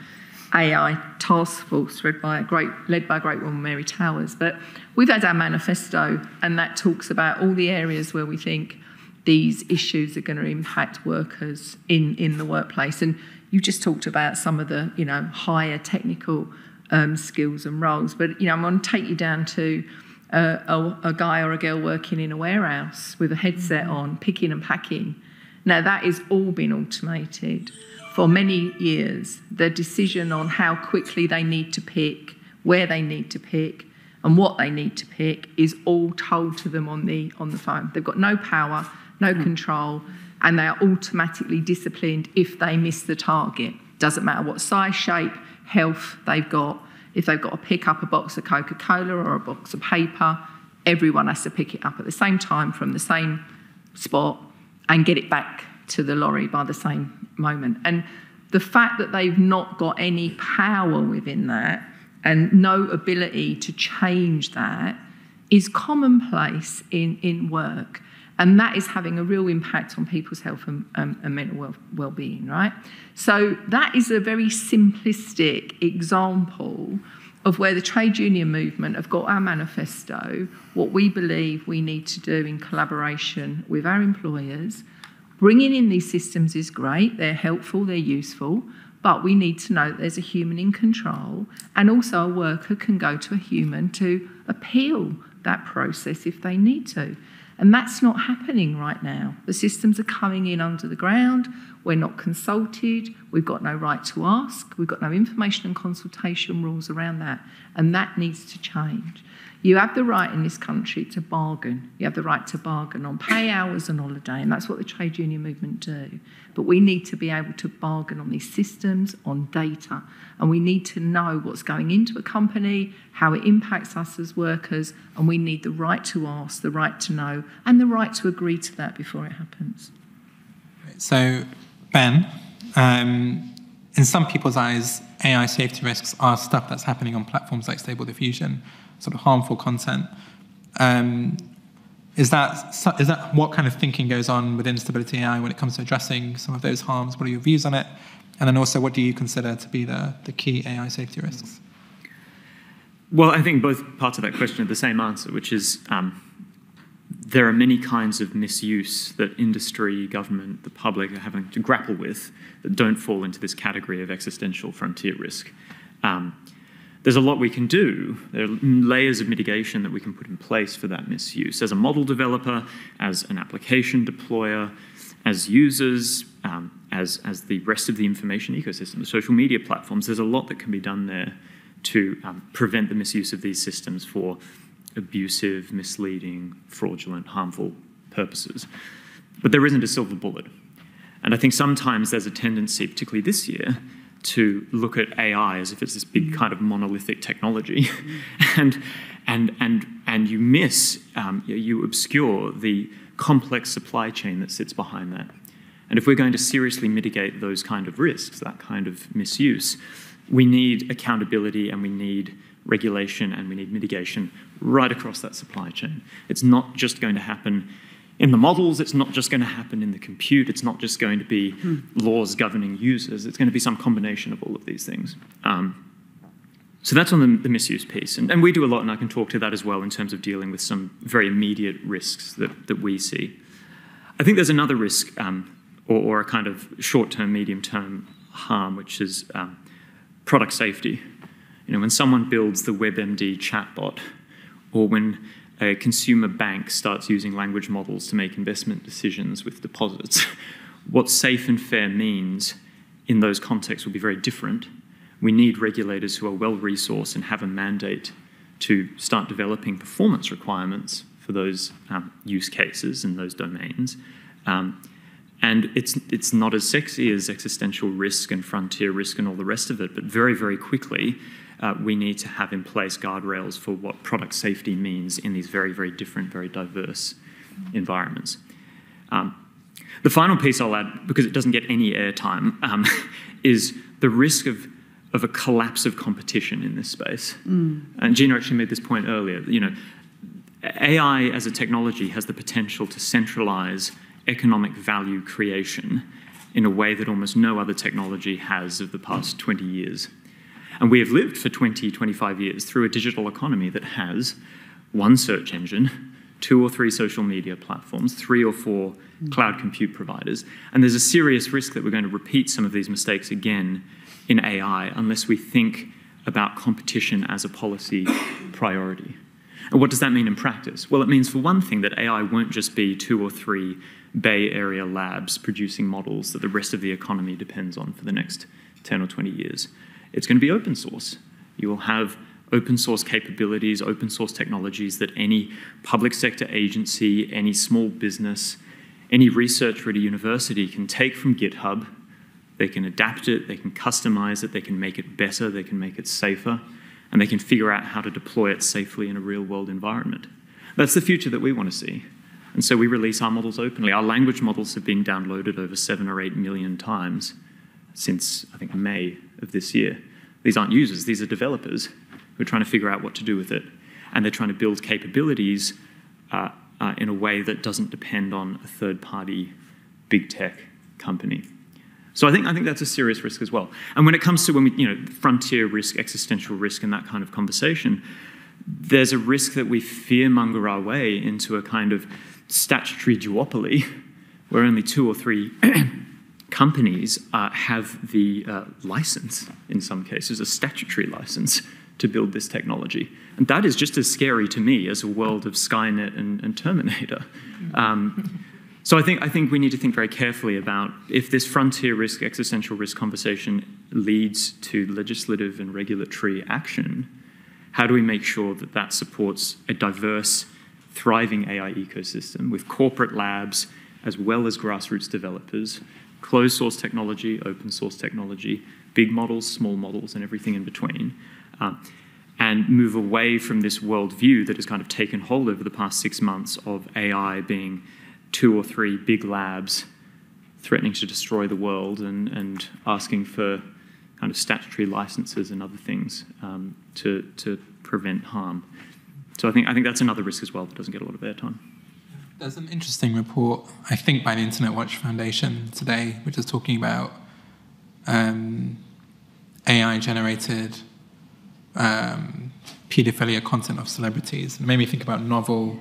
AI task force led by a great led by a great woman, Mary Towers. But we've had our manifesto, and that talks about all the areas where we think these issues are going to impact workers in, in the workplace. And you just talked about some of the you know higher technical um, skills and roles, but you know I'm going to take you down to a, a guy or a girl working in a warehouse with a headset on, picking and packing. Now that is all been automated for many years, the decision on how quickly they need to pick, where they need to pick, and what they need to pick is all told to them on the on the phone. They've got no power, no hmm. control, and they are automatically disciplined if they miss the target. Doesn't matter what size, shape, health they've got. If they've got to pick up a box of Coca-Cola or a box of paper, everyone has to pick it up at the same time from the same spot and get it back to the lorry by the same moment. And the fact that they've not got any power within that and no ability to change that is commonplace in, in work. And that is having a real impact on people's health and, um, and mental well, well-being, right? So that is a very simplistic example of where the trade union movement have got our manifesto, what we believe we need to do in collaboration with our employers, Bringing in these systems is great, they're helpful, they're useful, but we need to know that there's a human in control, and also a worker can go to a human to appeal that process if they need to. And that's not happening right now. The systems are coming in under the ground. We're not consulted. We've got no right to ask. We've got no information and consultation rules around that. And that needs to change. You have the right in this country to bargain. You have the right to bargain on pay hours and holiday, and that's what the trade union movement do. But we need to be able to bargain on these systems, on data, and we need to know what's going into a company, how it impacts us as workers, and we need the right to ask, the right to know, and the right to agree to that before it happens. So, Ben, um, in some people's eyes, AI safety risks are stuff that's happening on platforms like Stable Diffusion sort of harmful content. Um, is that is that what kind of thinking goes on within Stability AI when it comes to addressing some of those harms? What are your views on it? And then also, what do you consider to be the, the key AI safety risks? Well, I think both parts of that question are the same answer, which is um, there are many kinds of misuse that industry, government, the public are having to grapple with that don't fall into this category of existential frontier risk. Um, there's a lot we can do. There are layers of mitigation that we can put in place for that misuse. As a model developer, as an application deployer, as users, um, as, as the rest of the information ecosystem, the social media platforms, there's a lot that can be done there to um, prevent the misuse of these systems for abusive, misleading, fraudulent, harmful purposes. But there isn't a silver bullet. And I think sometimes there's a tendency, particularly this year, to look at AI as if it's this big kind of monolithic technology, and and and and you miss, um, you obscure the complex supply chain that sits behind that. And if we're going to seriously mitigate those kind of risks, that kind of misuse, we need accountability and we need regulation and we need mitigation right across that supply chain. It's not just going to happen in the models, it's not just going to happen in the compute, it's not just going to be hmm. laws governing users, it's going to be some combination of all of these things. Um, so that's on the, the misuse piece. And, and, we do a lot, and I can talk to that as well in terms of dealing with some very immediate risks that, that we see. I think there's another risk, um, or, or, a kind of short term, medium term harm, which is um, product safety. You know, when someone builds the WebMD chatbot, or when a consumer bank starts using language models to make investment decisions with deposits, what safe and fair means in those contexts will be very different. We need regulators who are well resourced and have a mandate to start developing performance requirements for those um, use cases and those domains. Um, and it's, it's not as sexy as existential risk and frontier risk and all the rest of it, but very, very quickly, uh, we need to have in place guardrails for what product safety means in these very, very different, very diverse environments. Um, the final piece I'll add, because it doesn't get any airtime, um, is the risk of, of a collapse of competition in this space. Mm. And Gina actually made this point earlier. You know, AI as a technology has the potential to centralize economic value creation in a way that almost no other technology has of the past 20 years. And we have lived for 20, 25 years through a digital economy that has one search engine, two or three social media platforms, three or four cloud compute providers. And there's a serious risk that we're going to repeat some of these mistakes again in AI unless we think about competition as a policy priority. And what does that mean in practice? Well, it means, for one thing, that AI won't just be two or three Bay Area labs producing models that the rest of the economy depends on for the next 10 or 20 years. It's going to be open source. You will have open source capabilities, open source technologies that any public sector agency, any small business, any researcher at a university can take from GitHub. They can adapt it, they can customize it, they can make it better, they can make it safer, and they can figure out how to deploy it safely in a real world environment. That's the future that we want to see. And so we release our models openly. Our language models have been downloaded over seven or eight million times since, I think, May of this year. These aren't users, these are developers who are trying to figure out what to do with it. And they're trying to build capabilities uh, uh, in a way that doesn't depend on a third party big tech company. So I think, I think that's a serious risk as well. And when it comes to when we, you know, frontier risk, existential risk, and that kind of conversation, there's a risk that we fearmonger our way into a kind of statutory duopoly where only two or three companies uh, have the uh, license, in some cases, a statutory license to build this technology. And that is just as scary to me as a world of Skynet and, and Terminator. Um, so I think, I think we need to think very carefully about if this frontier risk, existential risk conversation leads to legislative and regulatory action, how do we make sure that that supports a diverse, thriving AI ecosystem with corporate labs as well as grassroots developers, closed source technology, open source technology, big models, small models, and everything in between, um, and move away from this worldview that has kind of taken hold over the past six months of AI being two or three big labs threatening to destroy the world and, and asking for kind of statutory licenses and other things um, to, to prevent harm. So I think, I think that's another risk as well that doesn't get a lot of airtime. There's an interesting report, I think, by the Internet Watch Foundation today, which is talking about um, AI generated um, paedophilia content of celebrities. It made me think about novel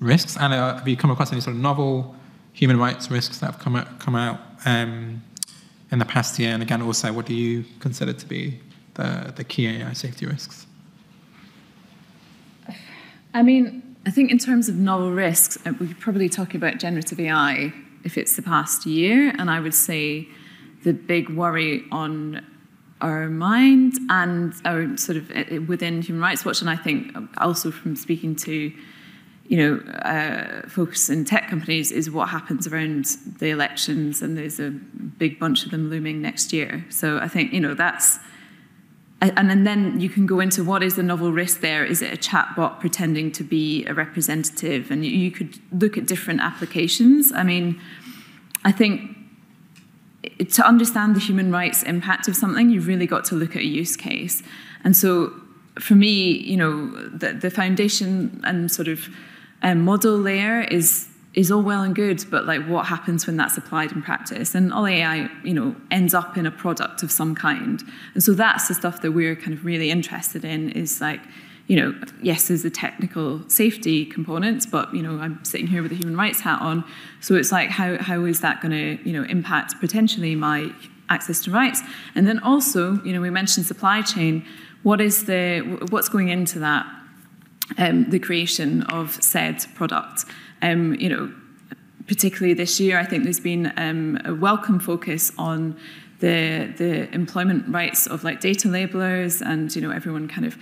risks. And uh, have you come across any sort of novel human rights risks that have come out, come out um, in the past year? And again, also, what do you consider to be the, the key AI safety risks? I mean, I think in terms of novel risks, uh, we could probably talk about generative AI if it's the past year. And I would say the big worry on our mind and our sort of uh, within Human Rights Watch, and I think also from speaking to you know, uh, focus in tech companies is what happens around the elections, and there's a big bunch of them looming next year. So I think you know that's, and, and then you can go into what is the novel risk there? Is it a chatbot pretending to be a representative? And you, you could look at different applications. I mean, I think to understand the human rights impact of something, you've really got to look at a use case. And so for me, you know, the, the foundation and sort of um, model layer is is all well and good, but like what happens when that's applied in practice? And all AI, you know, ends up in a product of some kind. And so that's the stuff that we're kind of really interested in is like, you know, yes, there's the technical safety components, but you know, I'm sitting here with a human rights hat on. So it's like how how is that gonna, you know, impact potentially my access to rights? And then also, you know, we mentioned supply chain. What is the what's going into that? um, the creation of said product. Um, you know, particularly this year, I think there's been um, a welcome focus on the the employment rights of like data labelers and you know everyone kind of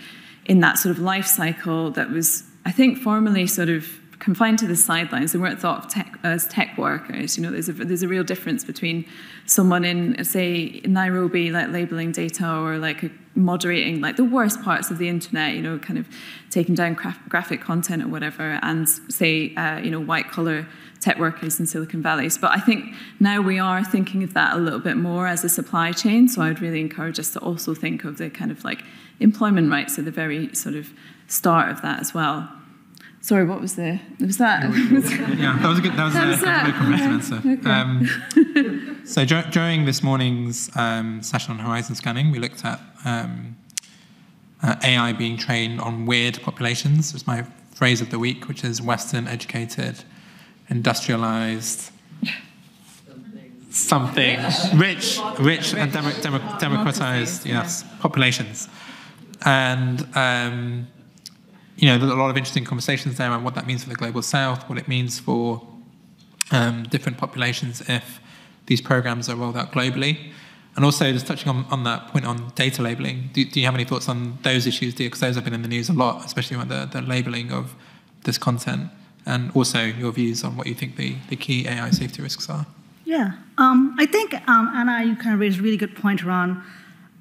in that sort of life cycle that was I think formerly sort of confined to the sidelines. They weren't thought of tech, as tech workers. You know, there's a, there's a real difference between someone in, say, Nairobi, like labeling data or like moderating like the worst parts of the internet, you know, kind of taking down graphic content or whatever, and say, uh, you know, white collar tech workers in Silicon Valley. But I think now we are thinking of that a little bit more as a supply chain. So I'd really encourage us to also think of the kind of like employment rights at the very sort of start of that as well. Sorry, what was the? Was that? yeah, that was a good. That was, that was a, that. good okay. Um, so dur- during this morning's um, session on horizon scanning, we looked at um, uh, AI being trained on weird populations. Was my phrase of the week, which is Western educated, industrialized. Something rich, rich and demo- demo- democratized, yes, populations, and um, you know, there's a lot of interesting conversations there on what that means for the global south, what it means for um, different populations if these programs are rolled out globally. And also, just touching on, on that point on data labeling, do, do you have any thoughts on those issues, Diya? Because those have been in the news a lot, especially on the, the labeling of this content, and also your views on what you think the, the key AI safety risks are. Yeah, um, I think um, Anna, you kind of raised a really good point around,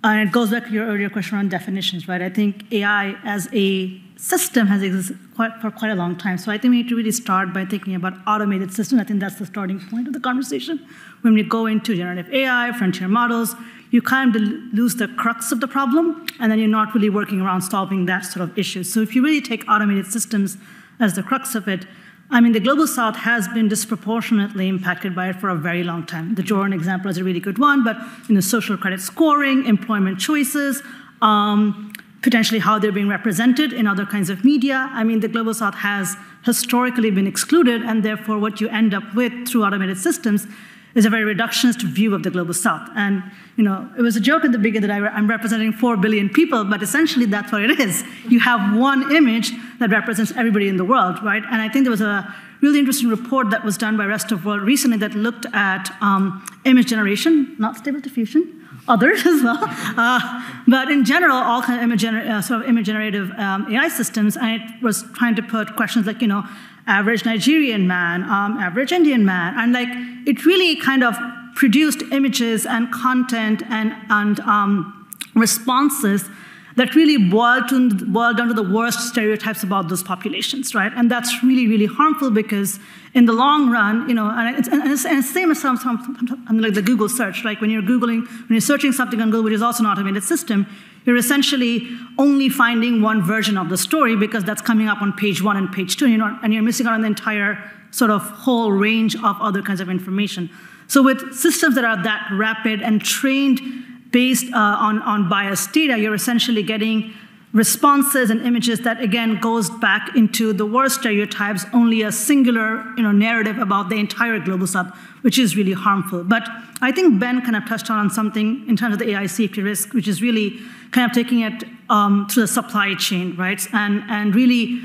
and it goes back to your earlier question around definitions, right? I think AI as a system has existed quite, for quite a long time. So I think we need to really start by thinking about automated systems. I think that's the starting point of the conversation. When we go into generative AI, frontier models, you kind of lose the crux of the problem, and then you're not really working around solving that sort of issue. So if you really take automated systems as the crux of it, I mean, the global south has been disproportionately impacted by it for a very long time. The Jordan example is a really good one, but in the social credit scoring, employment choices, um, potentially how they're being represented in other kinds of media. I mean, the global south has historically been excluded, and therefore, what you end up with through automated systems is a very reductionist view of the global south. And you know, it was a joke at the beginning that I, am representing four billion people, but essentially that's what it is. You have one image that represents everybody in the world, right? And I think there was a really interesting report that was done by Rest of World recently that looked at um, image generation, not stable diffusion, others as well. Uh, but in general, all kind of image, uh, sort of image generative um, AI systems, and it was trying to put questions like, you know, average Nigerian man, um, average Indian man, and like it really kind of produced images and content and, and um, responses that really boil, to, boil down to the worst stereotypes about those populations, right? And that's really, really harmful because in the long run, you know, and it's, and it's, and it's same as some, some, like the Google search, like when you're Googling, when you're searching something on Google, which is also an automated system, you're essentially only finding one version of the story because that's coming up on page one and page two, you're, not, and you're missing out on the entire sort of whole range of other kinds of information. So with systems that are that rapid and trained based uh, on, on biased data, you're essentially getting responses and images that again goes back into the worst stereotypes, only a singular you know, narrative about the entire global south, which is really harmful. But I think Ben kind of touched on something in terms of the AI safety risk, which is really kind of taking it um, through the supply chain, right? And, and really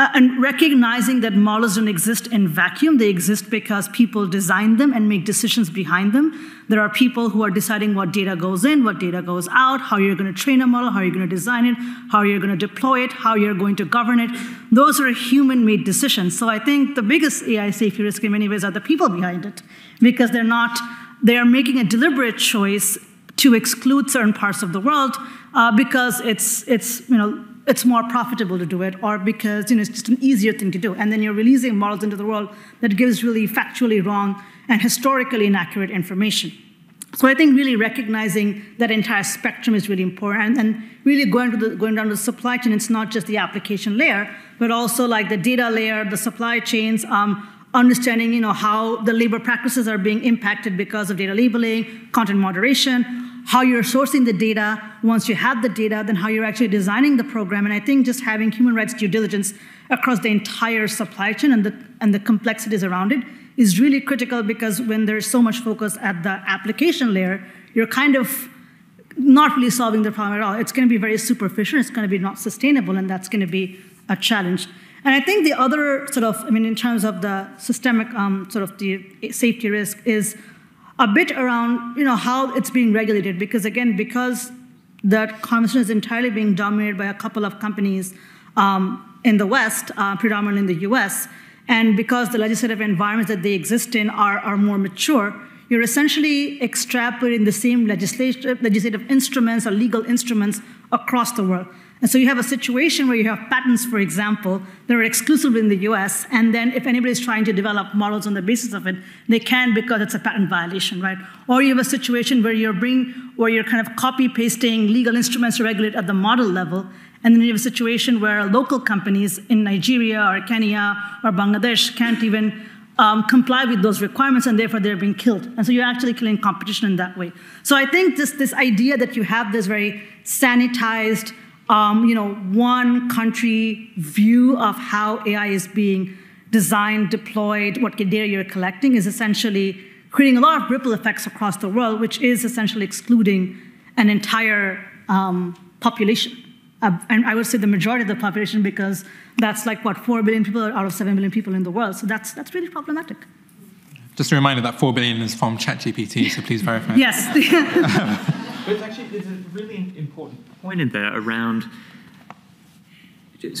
uh, and recognizing that models don't exist in vacuum, they exist because people design them and make decisions behind them. There are people who are deciding what data goes in, what data goes out, how you're going to train a model, how you're going to design it, how you're going to deploy it, how you're going to govern it. Those are human made decisions. So I think the biggest AI safety risk in many ways are the people behind it because they're not, they are making a deliberate choice to exclude certain parts of the world uh, because it's, it's, you know, it's more profitable to do it, or because you know, it's just an easier thing to do. And then you're releasing models into the world that gives really factually wrong and historically inaccurate information. So I think really recognizing that entire spectrum is really important, and, and really going, to the, going down to the supply chain. It's not just the application layer, but also like the data layer, the supply chains, um, understanding you know how the labor practices are being impacted because of data labeling, content moderation, how you're sourcing the data. Once you have the data, then how you're actually designing the program. And I think just having human rights due diligence across the entire supply chain and the, and the complexities around it is really critical because when there's so much focus at the application layer, you're kind of not really solving the problem at all. It's going to be very superficial, it's going to be not sustainable, and that's going to be a challenge. And I think the other sort of, I mean, in terms of the systemic um, sort of the safety risk is a bit around you know, how it's being regulated, because again, because that conversation is entirely being dominated by a couple of companies um, in the West, uh, predominantly in the US, and because the legislative environments that they exist in are, are more mature, you're essentially extrapolating the same legislative, legislative instruments or legal instruments across the world. And so you have a situation where you have patents, for example, that are exclusive in the US, and then if anybody's trying to develop models on the basis of it, they can because it's a patent violation, right? Or you have a situation where you're bringing, where you're kind of copy pasting legal instruments to regulate at the model level, and then you have a situation where local companies in Nigeria or Kenya or Bangladesh can't even um, comply with those requirements, and therefore they're being killed. And so you're actually killing competition in that way. So I think this, this idea that you have this very sanitized, um, you know, one country view of how AI is being designed, deployed, what data you're collecting is essentially creating a lot of ripple effects across the world, which is essentially excluding an entire um, population. Uh, and I would say the majority of the population because that's like what 4 billion people out of 7 billion people in the world. So that's that's really problematic. Just a reminder that 4 billion is from ChatGPT, so please verify. yes. but actually, there's a really important point in there around.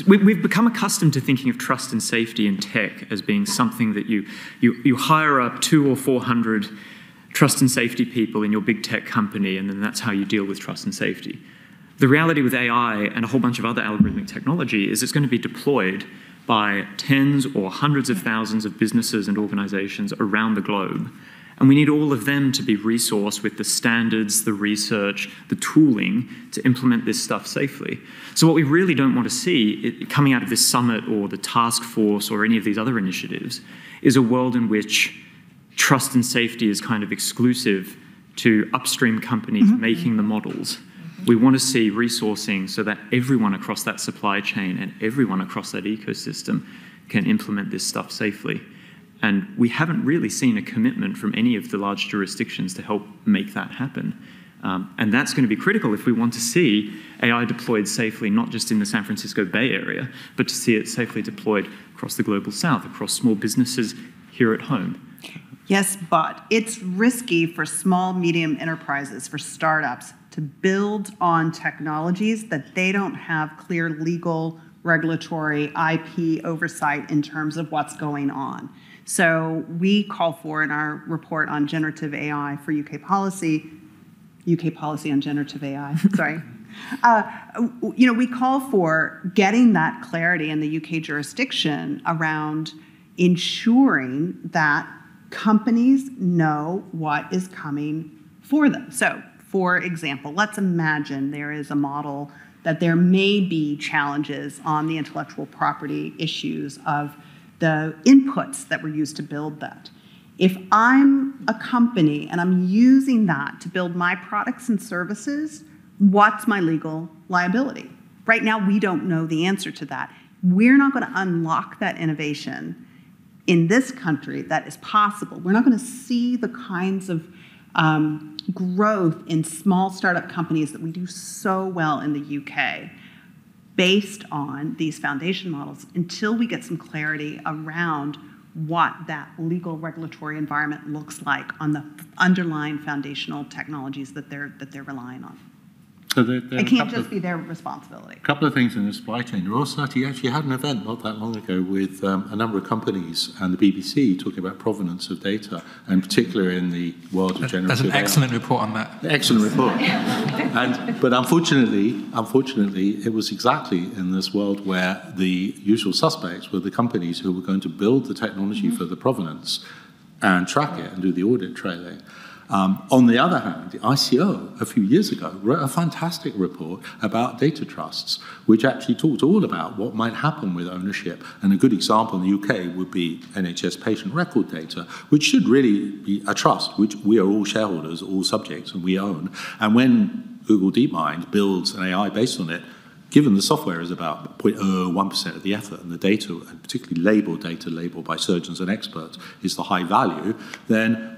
We've become accustomed to thinking of trust and safety in tech as being something that you, you, you hire up two or four hundred trust and safety people in your big tech company, and then that's how you deal with trust and safety. The reality with AI and a whole bunch of other algorithmic technology is it's going to be deployed by tens or hundreds of thousands of businesses and organizations around the globe. And we need all of them to be resourced with the standards, the research, the tooling to implement this stuff safely. So, what we really don't want to see coming out of this summit or the task force or any of these other initiatives is a world in which trust and safety is kind of exclusive to upstream companies mm-hmm. making the models we want to see resourcing so that everyone across that supply chain and everyone across that ecosystem can implement this stuff safely. And we haven't really seen a commitment from any of the large jurisdictions to help make that happen. Um, and that's going to be critical if we want to see AI deployed safely, not just in the San Francisco Bay Area, but to see it safely deployed across the global south, across small businesses here at home. Yes, but it's risky for small, medium enterprises, for startups, to build on technologies that they don't have clear legal, regulatory, IP oversight in terms of what's going on. So we call for in our report on generative AI for UK policy, UK policy on generative AI, sorry. Uh, you know, we call for getting that clarity in the UK jurisdiction around ensuring that companies know what is coming for them. So for example, let's imagine there is a model that there may be challenges on the intellectual property issues of the inputs that were used to build that. If I'm a company and I'm using that to build my products and services, what's my legal liability? Right now, we don't know the answer to that. We're not going to unlock that innovation in this country that is possible. We're not going to see the kinds of um, growth in small startup companies that we do so well in the UK based on these foundation models until we get some clarity around what that legal regulatory environment looks like on the underlying foundational technologies that they're that they're relying on. So there, there it can't just of, be their responsibility. A couple of things in the supply chain. The Royal Society actually had an event not that long ago with um, a number of companies and the BBC talking about provenance of data, and particularly in the world of generative There's an excellent report on that. Excellent report. and, but unfortunately, unfortunately, it was exactly in this world where the usual suspects were the companies who were going to build the technology mm-hmm. for the provenance and track it and do the audit trailing. Um, on the other hand, the ICO a few years ago wrote a fantastic report about data trusts, which actually talked all about what might happen with ownership. And a good example in the UK would be NHS patient record data, which should really be a trust, which we are all shareholders, all subjects, and we own. And when Google DeepMind builds an AI based on it, given the software is about 0.01% of the effort and the data, and particularly labeled data labeled by surgeons and experts, is the high value, then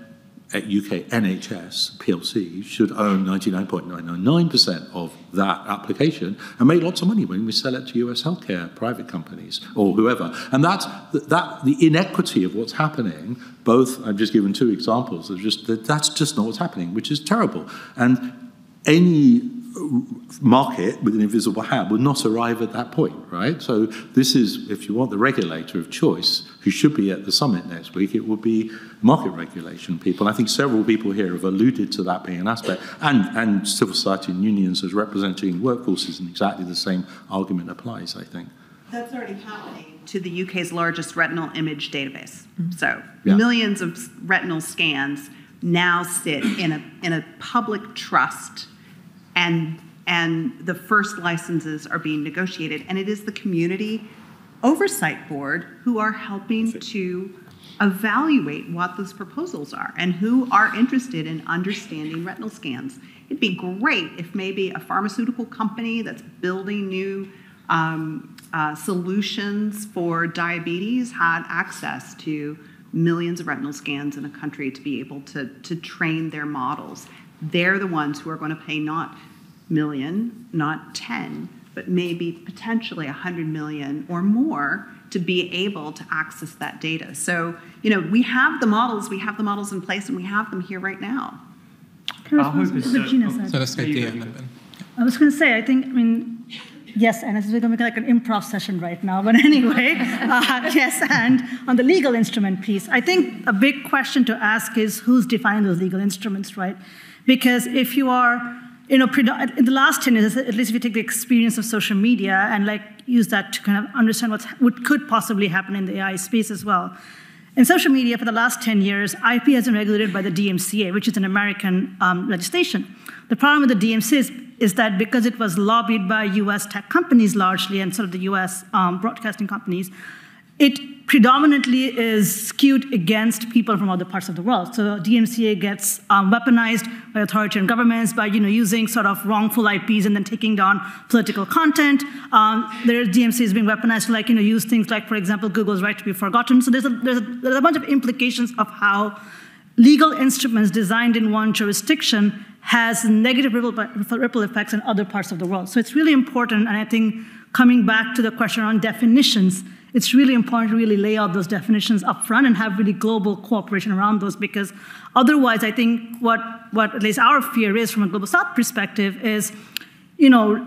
UK NHS PLC should own 99.999% of that application and make lots of money when we sell it to US healthcare private companies or whoever. And that's that the inequity of what's happening. Both I've just given two examples of just that that's just not what's happening, which is terrible. And any market with an invisible hand would not arrive at that point, right? So this is, if you want the regulator of choice, who should be at the summit next week, it would be market regulation people. I think several people here have alluded to that being an aspect, and, and civil society and unions as representing workforces, and exactly the same argument applies, I think. That's already happening to the UK's largest retinal image database. Mm-hmm. So Yeah. millions of retinal scans now sit in a, in a public trust, and, and the first licenses are being negotiated. And it is the Community Oversight Board who are helping to evaluate what those proposals are and who are interested in understanding retinal scans. It'd be great if maybe a pharmaceutical company that's building new um, uh, solutions for diabetes had access to millions of retinal scans in a country to be able to, to train their models. They're the ones who are going to pay not million, not 10, but maybe potentially 100 million or more to be able to access that data. So, you know, we have the models, we have the models in place, and we have them here right now. Can I respond to what Gina said? So let's go There you Diya go. and then Ben. I was going to say, I think, I mean, yes, and it's going to be like an improv session right now. But anyway, uh, yes, and on the legal instrument piece, I think a big question to ask is who's defining those legal instruments, right? Because if you are, you know, in the last 10 years, at least if you take the experience of social media and like use that to kind of understand what's, what could possibly happen in the AI space as well. In social media, for the last 10 years, IP has been regulated by the DMCA, which is an American um, legislation. The problem with the DMCA is, is that because it was lobbied by US tech companies largely and sort of the US um, broadcasting companies, it predominantly is skewed against people from other parts of the world. So DMCA gets um, weaponized by authoritarian governments by you know using sort of wrongful IPs and then taking down political content. Um, there, DMCA is being weaponized to like you know use things like, for example, Google's right to be forgotten. So there's a, there's a, there's a bunch of implications of how legal instruments designed in one jurisdiction has negative ripple, ripple effects in other parts of the world. So it's really important, and I think coming back to the question on definitions, it's really important to really lay out those definitions up front and have really global cooperation around those because otherwise I think what, what at least our fear is from a global south perspective is, you know,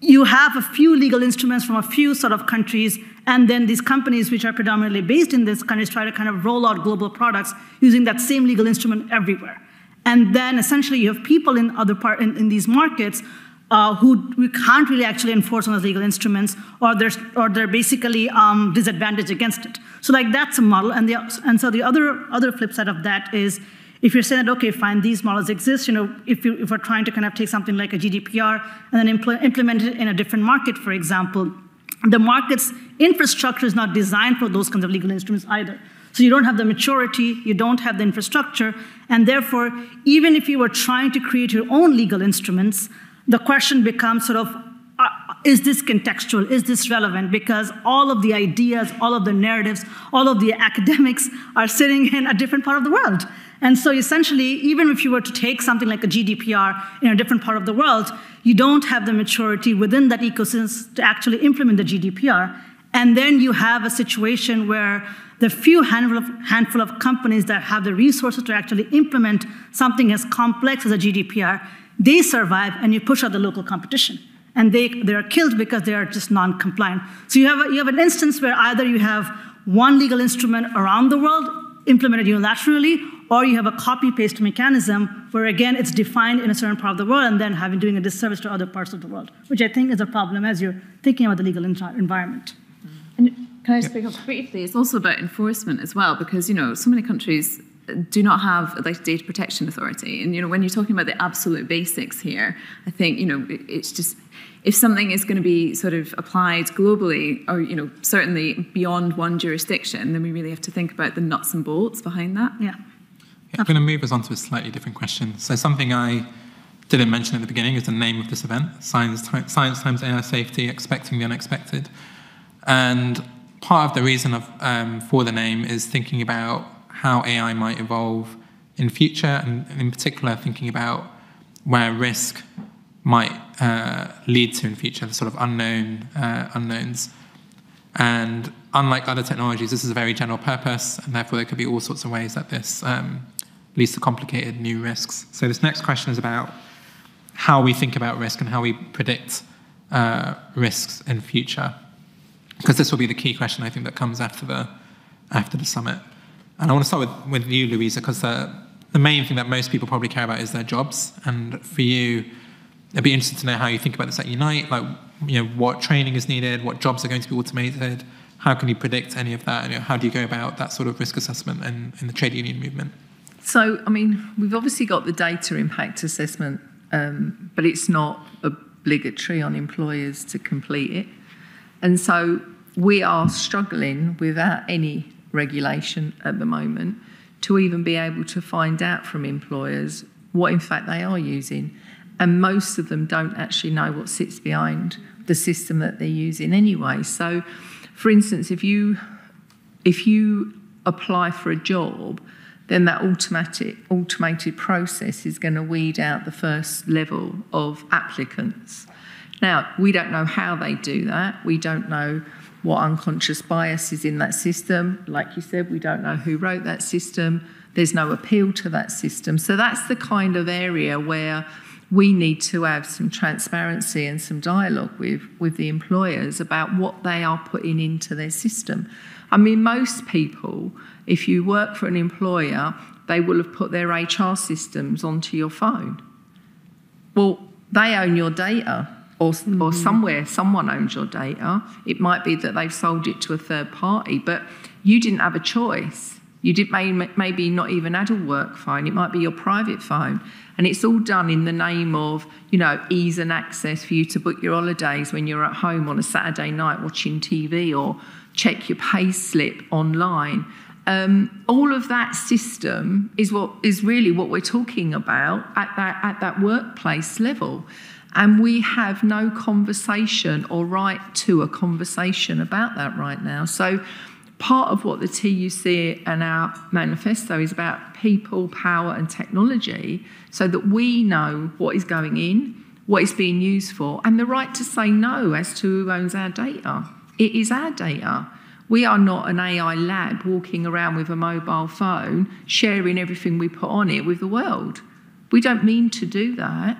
you have a few legal instruments from a few sort of countries, and then these companies, which are predominantly based in these countries, try to kind of roll out global products using that same legal instrument everywhere. And then essentially you have people in other part in, in these markets uh, who we can't really actually enforce on those legal instruments, or they're or they're basically um, disadvantaged against it. So like that's a model, and the and so the other other flip side of that is if you're saying that okay, fine, these models exist, you know, if you if we're trying to kind of take something like a GDPR and then impl- implement it in a different market, for example, the market's infrastructure is not designed for those kinds of legal instruments either. So you don't have the maturity, you don't have the infrastructure, and therefore, even if you were trying to create your own legal instruments, the question becomes sort of uh, is this contextual? Is this relevant? Because all of the ideas, all of the narratives, all of the academics are sitting in a different part of the world. And so essentially, even if you were to take something like a GDPR in a different part of the world, you don't have the maturity within that ecosystem to actually implement the GDPR. And then you have a situation where the few handful of, handful of companies that have the resources to actually implement something as complex as a GDPR, they survive and you push out the local competition. And they, they are killed because they are just non-compliant. So you have, a, you have an instance where either you have one legal instrument around the world implemented unilaterally, or you have a copy-paste mechanism where, again, it's defined in a certain part of the world and then having doing a disservice to other parts of the world, which I think is a problem as you're thinking about the legal environment. And can I speak up briefly? It's also about enforcement as well, because you know so many countries do not have like data protection authority, and you know when you're talking about the absolute basics here, I think you know it's just if something is going to be sort of applied globally, or you know certainly beyond one jurisdiction, then we really have to think about the nuts and bolts behind that. Yeah. I'm going to move us on to a slightly different question. So something I didn't mention at the beginning is the name of this event, Science, Science Times AI Safety, Expecting the Unexpected. And part of the reason of, um, for the name is thinking about how AI might evolve in future, and in particular thinking about where risk might uh, lead to in future, the sort of unknown uh, unknowns. And unlike other technologies, this is a very general purpose, and therefore there could be all sorts of ways that this um, leads to complicated new risks. So this next question is about how we think about risk and how we predict uh, risks in future. Because this will be the key question I think that comes after the after the summit. And I want to start with, with you, Louisa, because the, the main thing that most people probably care about is their jobs. And for you, it'd be interesting to know how you think about this at Unite, like you know what training is needed, what jobs are going to be automated, how can you predict any of that, and you know, how do you go about that sort of risk assessment in, in the trade union movement? So, I mean, we've obviously got the data impact assessment, um, but it's not obligatory on employers to complete it. And so we are struggling without any regulation at the moment to even be able to find out from employers what, in fact, they are using. And most of them don't actually know what sits behind the system that they're using anyway. So, for instance, if you if you apply for a job then that automatic automated process is going to weed out the first level of applicants. Now, we don't know how they do that. We don't know what unconscious bias is in that system. Like you said, we don't know who wrote that system. There's no appeal to that system. So that's the kind of area where we need to have some transparency and some dialogue with, with the employers about what they are putting into their system. I mean, most people if you work for an employer, they will have put their HR systems onto your phone. Well, they own your data, or, mm-hmm. or somewhere someone owns your data. It might be that they've sold it to a third party, but you didn't have a choice. You did maybe not even had a work phone. It might be your private phone, and it's all done in the name of you know ease and access for you to book your holidays when you're at home on a Saturday night watching TV or check your pay slip online. Um, all of that system is what is really what we're talking about at that at that workplace level. And we have no conversation or right to a conversation about that right now. So, part of what the TUC and our manifesto is about people, power, and technology so that we know what is going in, what is being used for, and the right to say no as to who owns our data. It is our data. We are not an AI lab walking around with a mobile phone, sharing everything we put on it with the world. We don't mean to do that,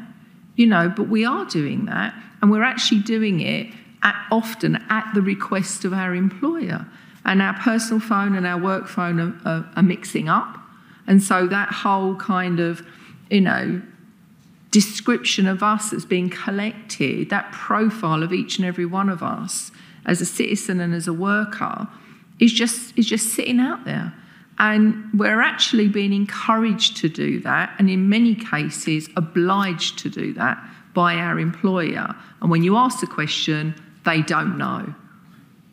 you know, but we are doing that. And we're actually doing it at, often at the request of our employer. And our personal phone and our work phone are, are, are mixing up. And so that whole kind of, you know, description of us that's being collected, that profile of each and every one of us, as a citizen and as a worker is just is just sitting out there. And we're actually being encouraged to do that, and in many cases, obliged to do that by our employer. And when you ask the question, they don't know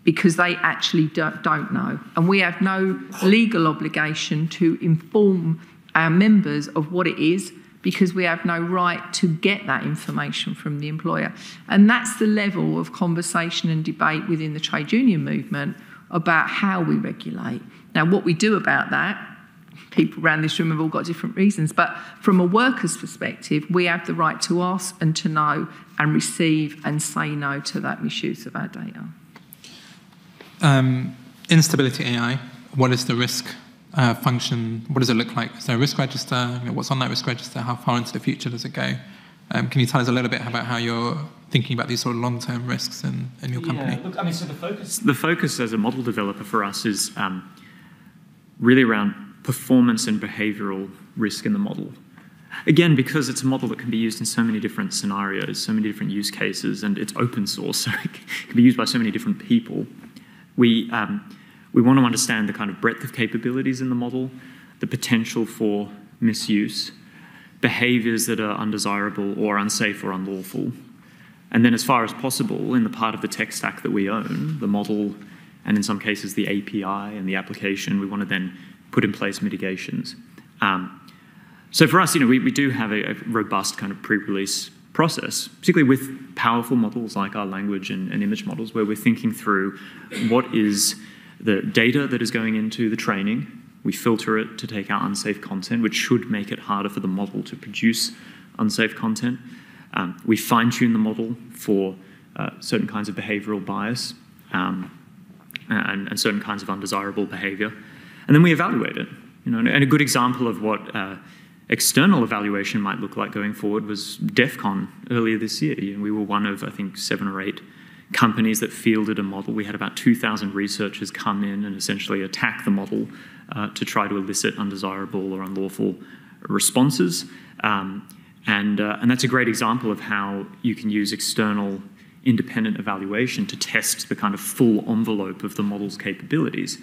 because they actually don't, know. And we have no legal obligation to inform our members of what it is because we have no right to get that information from the employer. And that's the level of conversation and debate within the trade union movement about how we regulate. Now, what we do about that, people around this room have all got different reasons, but from a worker's perspective, we have the right to ask and to know and receive and say no to that misuse of our data. Um, in Stability AI, what is the risk uh, function? What does it look like? Is there a risk register? You know, what's on that risk register? How far into the future does it go? Um, can you tell us a little bit about how you're thinking about these sort of long-term risks in, in your company? Yeah, look, I mean, so the focus, the focus as a model developer for us is um, really around performance and behavioural risk in the model. Again, because it's a model that can be used in so many different scenarios, so many different use cases, and it's open source, so it can be used by so many different people. We um, we want to understand the kind of breadth of capabilities in the model, the potential for misuse, behaviors that are undesirable or unsafe or unlawful. And then, as far as possible, in the part of the tech stack that we own, the model, and in some cases the API and the application, we want to then put in place mitigations. Um, so for us, you know, we, we do have a, a robust kind of pre-release process, particularly with powerful models like our language and, and image models, where we're thinking through what is the data that is going into the training, we filter it to take out unsafe content, which should make it harder for the model to produce unsafe content. Um, we fine tune the model for uh, certain kinds of behavioral bias um, and, and, certain kinds of undesirable behavior. And then we evaluate it. You know, and a good example of what uh, external evaluation might look like going forward was DEF CON earlier this year. We were one of, I think, seven or eight companies that fielded a model. We had about 2,000 researchers come in and essentially attack the model uh, to try to elicit undesirable or unlawful responses. Um, and, uh, and that's a great example of how you can use external independent evaluation to test the kind of full envelope of the model's capabilities.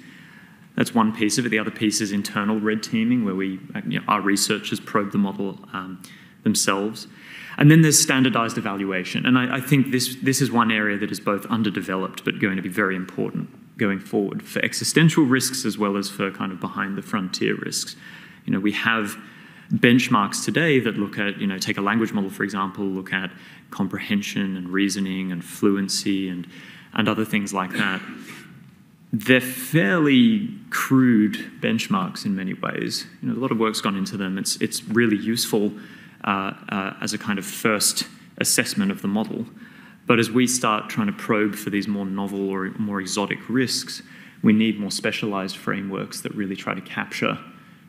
That's one piece of it. The other piece is internal red teaming, where we, you know, our researchers probe the model um, themselves. And then there's standardized evaluation. And I, I, think this, this is one area that is both underdeveloped but going to be very important going forward for existential risks as well as for kind of behind the frontier risks. You know, we have benchmarks today that look at, you know, take a language model, for example, look at comprehension and reasoning and fluency and, and other things like that. They're fairly crude benchmarks in many ways. You know, a lot of work's gone into them. It's, it's really useful uh, uh, as a kind of first assessment of the model. But as we start trying to probe for these more novel or more exotic risks, we need more specialized frameworks that really try to capture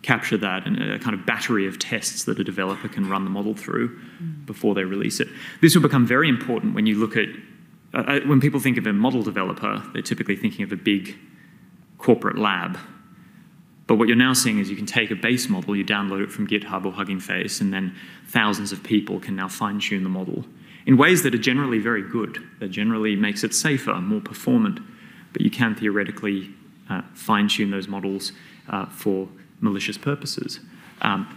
capture that in a kind of battery of tests that a developer can run the model through before they release it. This will become very important when you look at, uh, uh, when people think of a model developer, they're typically thinking of a big corporate lab. But what you're now seeing is you can take a base model, you download it from GitHub or Hugging Face, and then thousands of people can now fine tune the model in ways that are generally very good, that generally makes it safer, more performant. But you can theoretically uh, fine tune those models uh, for malicious purposes. Um,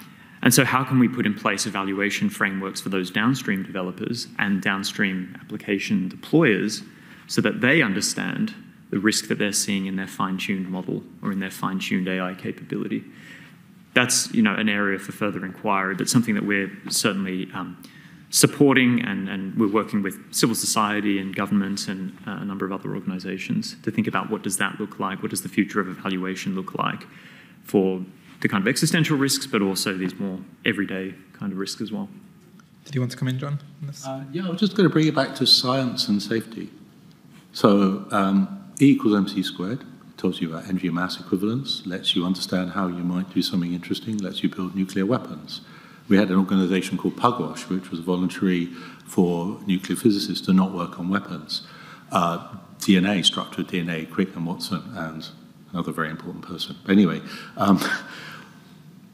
and so, how can we put in place evaluation frameworks for those downstream developers and downstream application deployers so that they understand the risk that they're seeing in their fine tuned model or in their fine tuned AI capability? That's you know, an area for further inquiry, but something that we're certainly um, supporting, and, and, we're working with civil society and government and uh, a number of other organizations to think about what does that look like, what does the future of evaluation look like for the kind of existential risks, but also these more everyday kind of risks as well. Did you want to come in, John? Uh, yeah, I was just going to bring it back to science and safety. So um, E equals mc squared tells you about energy mass equivalence, lets you understand how you might do something interesting, lets you build nuclear weapons. We had an organization called PUGWASH, which was voluntary for nuclear physicists to not work on weapons. Uh, DNA, structured DNA, Crick and Watson, and another very important person. Anyway, um,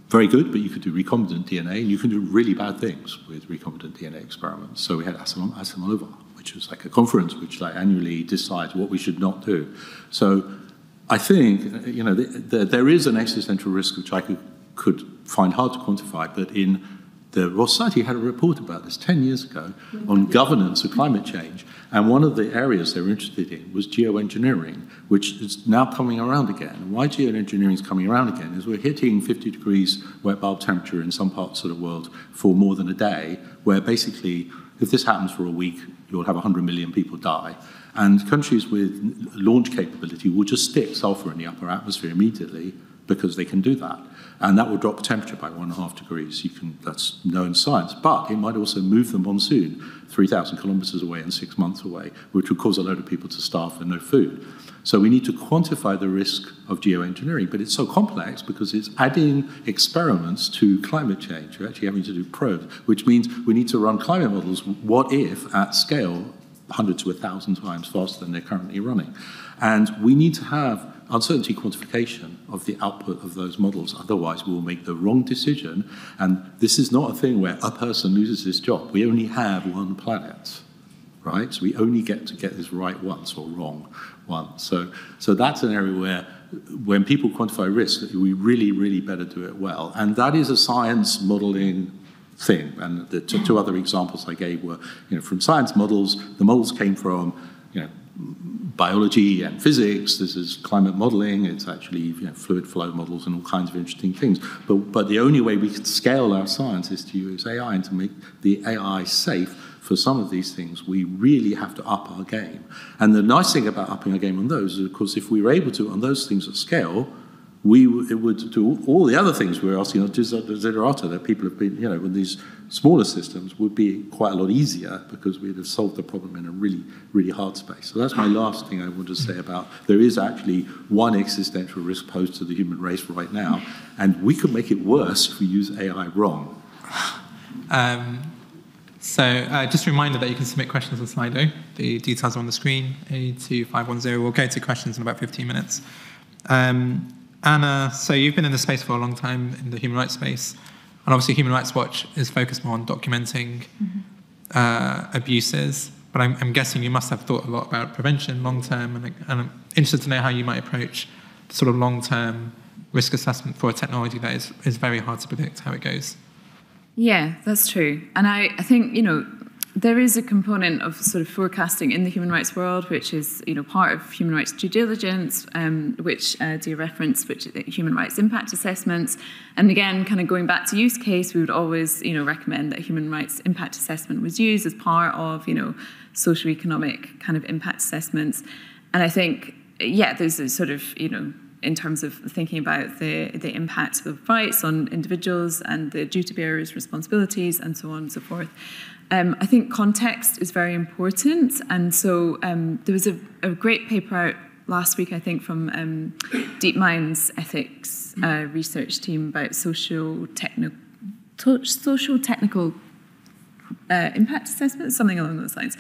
very good, but you could do recombinant DNA, and you can do really bad things with recombinant DNA experiments. So we had Asilomar, which was like a conference which like annually decides what we should not do. So I think you know the, the, there is an existential risk which I could, could find hard to quantify, but in the Royal Society had a report about this 10 years ago on governance of climate change. And one of the areas they were interested in was geoengineering, which is now coming around again. And why geoengineering is coming around again is we're hitting 50 degrees wet bulb temperature in some parts of the world for more than a day, where basically, if this happens for a week, you'll have 100 million people die. And countries with launch capability will just stick sulfur in the upper atmosphere immediately because they can do that. And that will drop the temperature by one and a half degrees. You can, that's known science. But it might also move the monsoon 3,000 kilometers away and six months away, which would cause a load of people to starve and no food. So we need to quantify the risk of geoengineering, but it's so complex because it's adding experiments to climate change. You're actually having to do probes, which means we need to run climate models, what if, at scale, 100 to 1,000 times faster than they're currently running. And we need to have uncertainty quantification of the output of those models. Otherwise, we will make the wrong decision. And this is not a thing where a person loses his job. We only have one planet, right? So we only get to get this right once or wrong once. So, so that's an area where when people quantify risk, we really, really better do it well. And that is a science modeling thing. And the two other examples I gave were, you know, from science models. The models came from, you know, biology and physics. This is climate modeling. It's actually you know, fluid flow models and all kinds of interesting things. But, but the only way we can scale our science is to use AI and to make the AI safe for some of these things, we really have to up our game. And the nice thing about upping our game on those is, of course, if we were able to on those things at scale, we would do all the other things we're asking of desiderata that people have been, you know, with these smaller systems would be quite a lot easier because we'd have solved the problem in a really, really hard space. So that's my last thing I want to say about there is actually one existential risk posed to the human race right now, and we could make it worse if we use AI wrong. Um, so uh, just a reminder that you can submit questions on Slido. The details are on the screen, A2510. We'll go to questions in about 15 minutes. Um, Anna, so you've been in the space for a long time, in the human rights space, and obviously Human Rights Watch is focused more on documenting mm-hmm. uh, abuses, but I'm, I'm, guessing you must have thought a lot about prevention long term, and, and I'm interested to know how you might approach the sort of long term risk assessment for a technology that is, is very hard to predict how it goes. Yeah, that's true. And I, I think, you know, there is a component of sort of forecasting in the human rights world, which is you know part of human rights due diligence, um, which uh, do reference which uh, human rights impact assessments. And again, kind of going back to use case, we would always you know recommend that human rights impact assessment was used as part of you know socioeconomic kind of impact assessments. And I think yeah, there's a sort of you know in terms of thinking about the, the impact of rights on individuals and the duty bearers' responsibilities and so on and so forth. Um, I think context is very important. And so um, there was a, a, great paper out last week, I think, from um, DeepMind's ethics uh, research team about social, techno- social technical uh, impact assessment, something along those lines,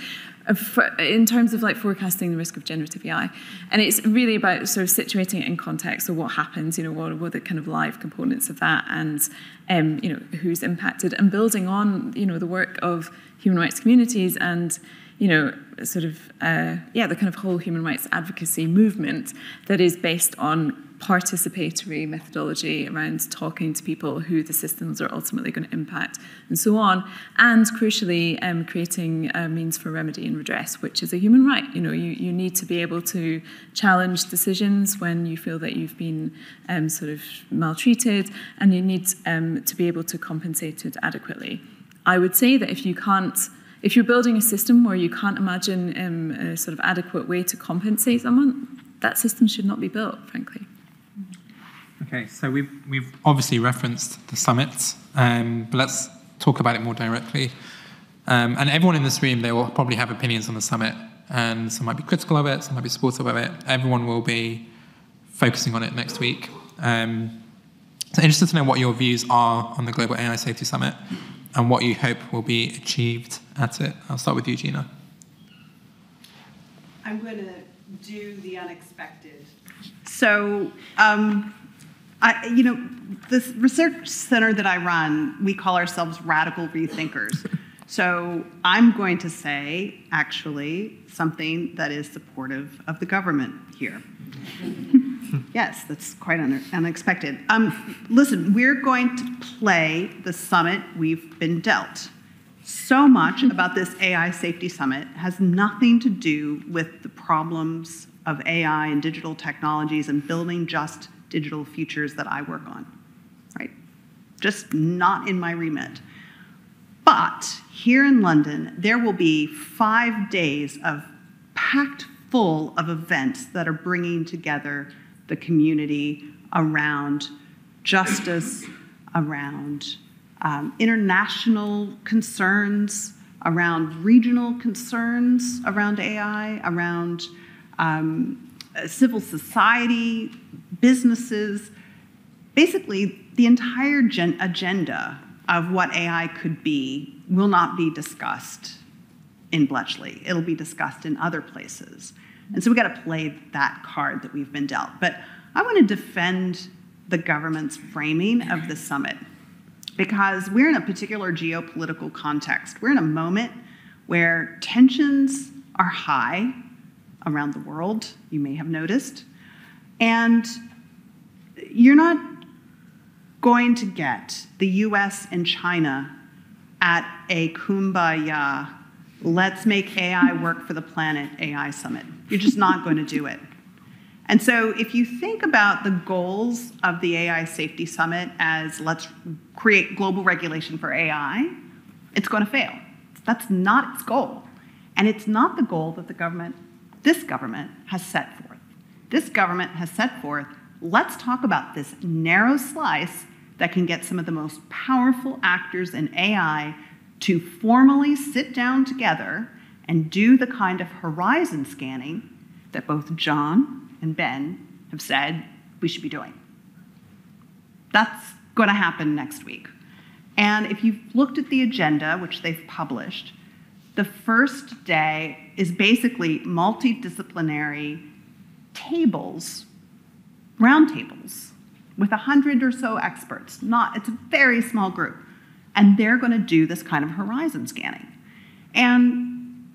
in terms of like forecasting the risk of generative AI. And it's really about sort of situating it in context. So what happens, you know, what, what are the kind of live components of that and, um, you know, who's impacted and building on, you know, the work of human rights communities and, you know, sort of, uh, yeah, the kind of whole human rights advocacy movement that is based on participatory methodology around talking to people who the systems are ultimately going to impact and so on and crucially um, creating a means for remedy and redress which is a human right. You know you, you need to be able to challenge decisions when you feel that you've been um, sort of maltreated and you need um, to be able to compensate it adequately. I would say that if you can't if you're building a system where you can't imagine um, a sort of adequate way to compensate someone that system should not be built frankly Okay, so we've, we've obviously referenced the summit, um, but let's talk about it more directly. Um, and everyone in this room, they will probably have opinions on the summit, and some might be critical of it, some might be supportive of it. Everyone will be focusing on it next week. Um, so interested to know what your views are on the Global AI Safety Summit and what you hope will be achieved at it. I'll start with you, Gina. I'm going to do the unexpected. So, um, I, you know, this research center that I run, we call ourselves radical rethinkers. So I'm going to say, actually, something that is supportive of the government here. yes, that's quite un- unexpected. Um, listen, we're going to play the summit we've been dealt. So much about this AI Safety Summit has nothing to do with the problems of AI and digital technologies and building just digital futures that I work on, right? Just not in my remit. But here in London, there will be five days of packed full of events that are bringing together the community around justice, around um, international concerns, around regional concerns around AI, around um, civil society businesses, basically the entire gen- agenda of what AI could be will not be discussed in Bletchley. It'll be discussed in other places. And so we got to play that card that we've been dealt. But I want to defend the government's framing of the summit because we're in a particular geopolitical context. We're in a moment where tensions are high around the world, you may have noticed. And you're not going to get the US and China at a kumbaya, let's make AI work for the planet AI summit. You're just not going to do it. And so, if you think about the goals of the AI Safety Summit as let's create global regulation for AI, it's going to fail. That's not its goal. And it's not the goal that the government, this government, has set forth. This government has set forth let's talk about this narrow slice that can get some of the most powerful actors in AI to formally sit down together and do the kind of horizon scanning that both John and Ben have said we should be doing. That's going to happen next week. And if you've looked at the agenda, which they've published, the first day is basically multidisciplinary tables, roundtables, with a hundred or so experts. Not, it's a very small group. And they're going to do this kind of horizon scanning. And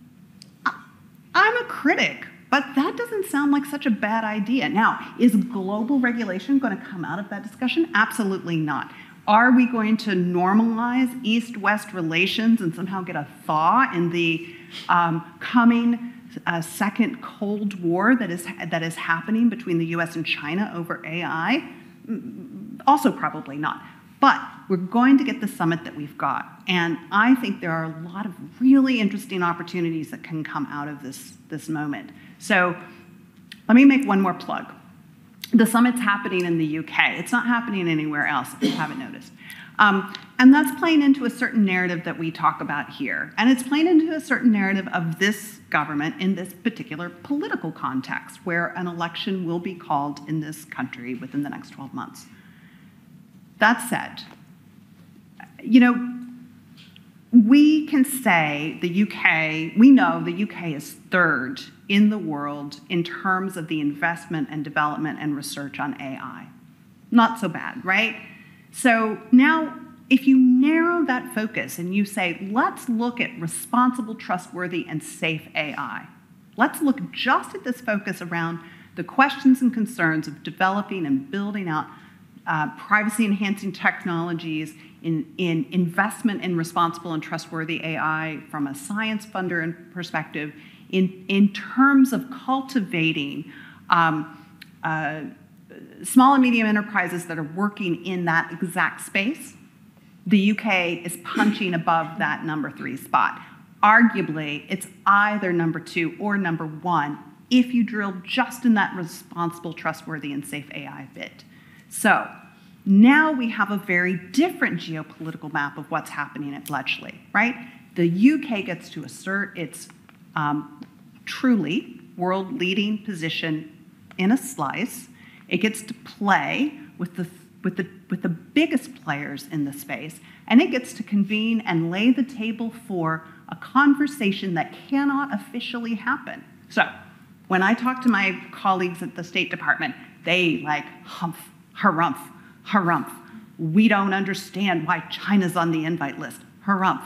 I'm a critic, but that doesn't sound like such a bad idea. Now, is global regulation going to come out of that discussion? Absolutely not. Are we going to normalize East West relations and somehow get a thaw in the um, coming uh, second Cold War that is, that is happening between the US and China over AI? Mm, also, probably not. But we're going to get the summit that we've got. And I think there are a lot of really interesting opportunities that can come out of this, this moment. So let me make one more plug. The summit's happening in the UK. It's not happening anywhere else, if you haven't noticed. Um, and that's playing into a certain narrative that we talk about here. And it's playing into a certain narrative of this government in this particular political context where an election will be called in this country within the next 12 months. That said, you know, we can say the UK, we know the UK is third in the world in terms of the investment and development and research on AI. Not so bad, right? So now, if you narrow that focus and you say, let's look at responsible, trustworthy, and safe AI, let's look just at this focus around the questions and concerns of developing and building out uh, privacy enhancing technologies in, in investment in responsible and trustworthy AI from a science funder perspective, in, in terms of cultivating um, uh, small and medium enterprises that are working in that exact space, the UK is punching above that number three spot. Arguably, it's either number two or number one if you drill just in that responsible, trustworthy, and safe AI bit. So now we have a very different geopolitical map of what's happening at Bletchley, right? The UK gets to assert its um, truly world leading position in a slice. It gets to play with the, with, the, with the biggest players in the space, and it gets to convene and lay the table for a conversation that cannot officially happen. So, when I talk to my colleagues at the State Department, they like humph, harumph, harumph. We don't understand why China's on the invite list. Harumph.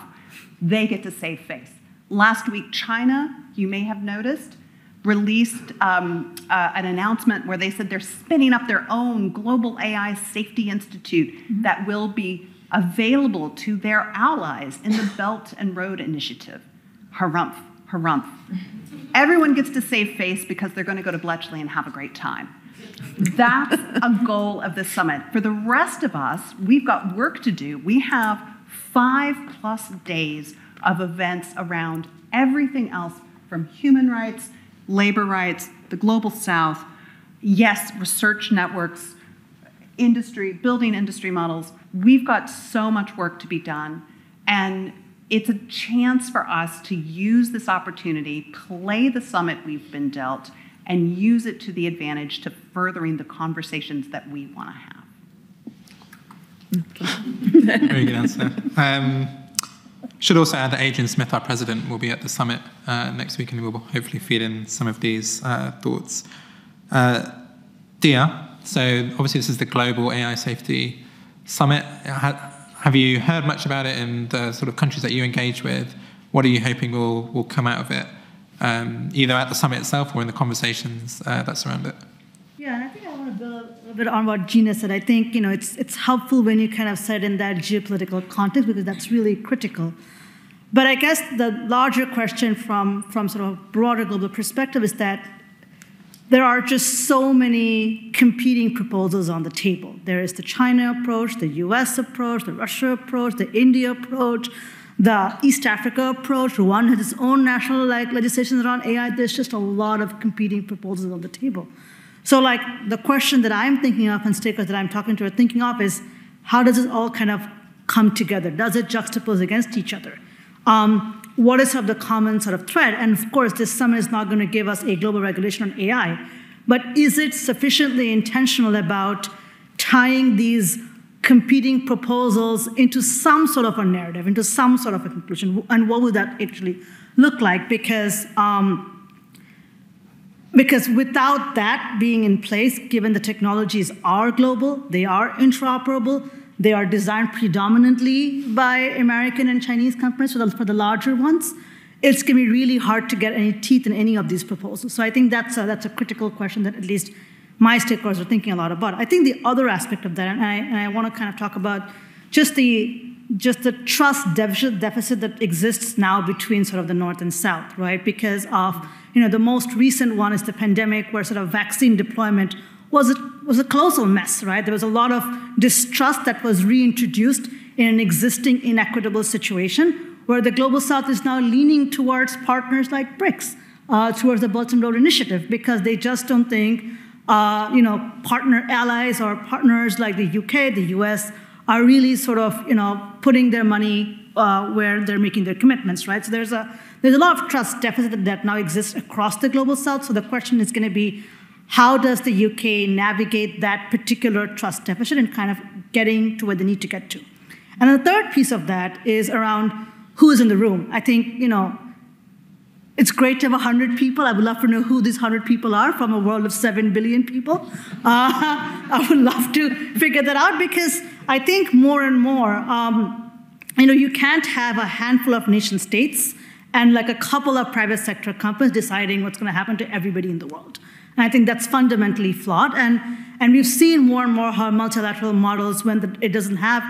They get to save face. Last week, China, you may have noticed, released um, uh, an announcement where they said they're spinning up their own global AI safety institute mm-hmm. that will be available to their allies in the Belt and Road Initiative. Harumph, harumph. Everyone gets to save face because they're going to go to Bletchley and have a great time. That's a goal of the summit. For the rest of us, we've got work to do. We have five plus days of events around everything else from human rights, labor rights, the global south, yes, research networks, industry, building industry models. We've got so much work to be done. And it's a chance for us to use this opportunity, play the summit we've been dealt, and use it to the advantage to furthering the conversations that we want to have. Very good answer. Um, should also add that Adrian Smith, our president, will be at the summit uh, next week and we will hopefully feed in some of these uh, thoughts. Uh, Diya, so obviously this is the Global AI Safety Summit. Have you heard much about it in the sort of countries that you engage with? What are you hoping will, will come out of it? um, either at the summit itself or in the conversations uh, that surround it. Yeah, want to build a little bit on what Gina said. I think you know it's it's helpful when you kind of set in that geopolitical context because that's really critical. But I guess the larger question from from sort of a broader global perspective is that there are just so many competing proposals on the table. There is the China approach, the US approach, the Russia approach, the India approach, the East Africa approach. Rwanda has its own national like legislation around AI. There's just a lot of competing proposals on the table. So, like, the question that I'm thinking of and stakeholders that I'm talking to are thinking of is how does it all kind of come together? Does it juxtapose against each other? Um, what is sort of the common sort of thread? And of course, this summit is not going to give us a global regulation on AI, but is it sufficiently intentional about tying these competing proposals into some sort of a narrative, into some sort of a conclusion? And what would that actually look like? Because um, because without that being in place, given the technologies are global, they are interoperable, they are designed predominantly by American and Chinese companies for the, for the larger ones, it's going to be really hard to get any teeth in any of these proposals. So I think that's a, that's a critical question that at least my stakeholders are thinking a lot about. I think the other aspect of that, and I, and I want to kind of talk about just the just the trust deficit, deficit that exists now between sort of the north and south, right? Because of you know, the most recent one is the pandemic, where sort of vaccine deployment was a, was a colossal mess, right? There was a lot of distrust that was reintroduced in an existing inequitable situation, where the global south is now leaning towards partners like BRICS, uh, towards the Belt and Road Initiative, because they just don't think, uh, you know, partner allies or partners like the UK, the US, are really sort of, you know, putting their money uh, where they're making their commitments, right? So there's a there's a lot of trust deficit that now exists across the global south. So the question is going to be, how does the UK navigate that particular trust deficit and kind of getting to where they need to get to? And the third piece of that is around who is in the room. I think, you know, it's great to have 100 people. I would love to know who these 100 people are from a world of 7 billion people. Uh, I would love to figure that out because I think more and more, um, you know, you can't have a handful of nation states and like a couple of private sector companies deciding what's going to happen to everybody in the world. And I think that's fundamentally flawed. And, and we've seen more and more how multilateral models, when the, it doesn't have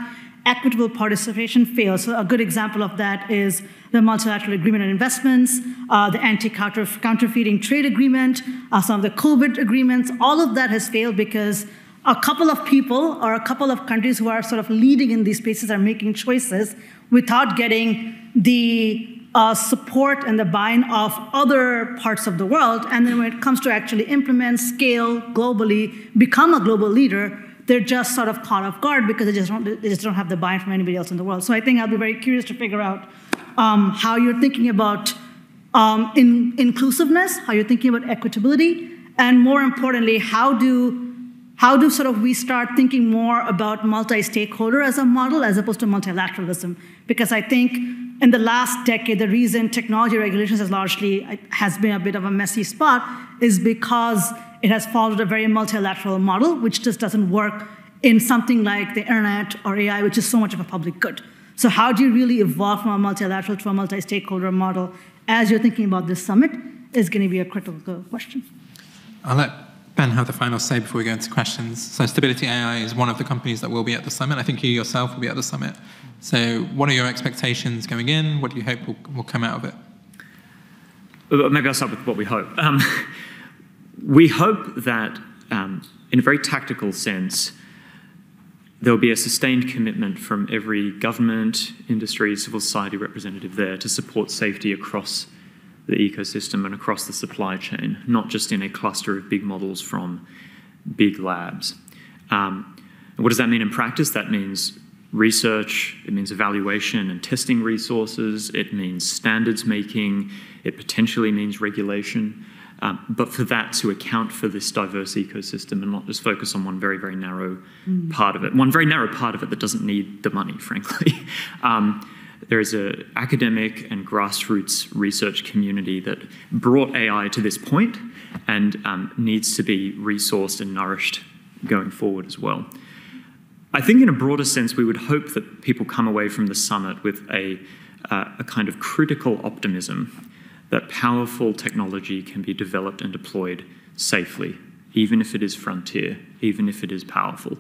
equitable participation, fail. So a good example of that is the multilateral agreement on investments, uh, the anti-counterfeiting trade agreement, uh, some of the COVID agreements. All of that has failed because a couple of people or a couple of countries who are sort of leading in these spaces are making choices without getting the uh, support and the buy-in of other parts of the world. And then when it comes to actually implement, scale globally, become a global leader, they're just sort of caught off guard because they just don't, they just don't have the buy-in from anybody else in the world. So I think I'll be very curious to figure out um, how you're thinking about um, in, inclusiveness, how you're thinking about equitability, and more importantly, how do how do sort of we start thinking more about multi-stakeholder as a model as opposed to multilateralism? Because I think in the last decade, the reason technology regulations has largely has been a bit of a messy spot is because it has followed a very multilateral model, which just doesn't work in something like the internet or AI, which is so much of a public good. So how do you really evolve from a multilateral to a multi-stakeholder model as you're thinking about this summit is going to be a critical question. I'll let Ben have the final say before we go into questions. So Stability AI is one of the companies that will be at the summit. I think you yourself will be at the summit. So, what are your expectations going in? What do you hope will, will come out of it? Maybe I'll start with what we hope. Um, we hope that, um, in a very tactical sense, there will be a sustained commitment from every government, industry, civil society representative there to support safety across the ecosystem and across the supply chain, not just in a cluster of big models from big labs. Um, what does that mean in practice? That means research, it means evaluation and testing resources, it means standards making, it potentially means regulation. Um, but for that to account for this diverse ecosystem and not just focus on one very, very narrow mm. part of it, one very narrow part of it that doesn't need the money, frankly. um, there is an academic and grassroots research community that brought AI to this point and um, needs to be resourced and nourished going forward as well. I think, in a broader sense, we would hope that people come away from the summit with a, uh, a kind of critical optimism that powerful technology can be developed and deployed safely, even if it is frontier, even if it is powerful.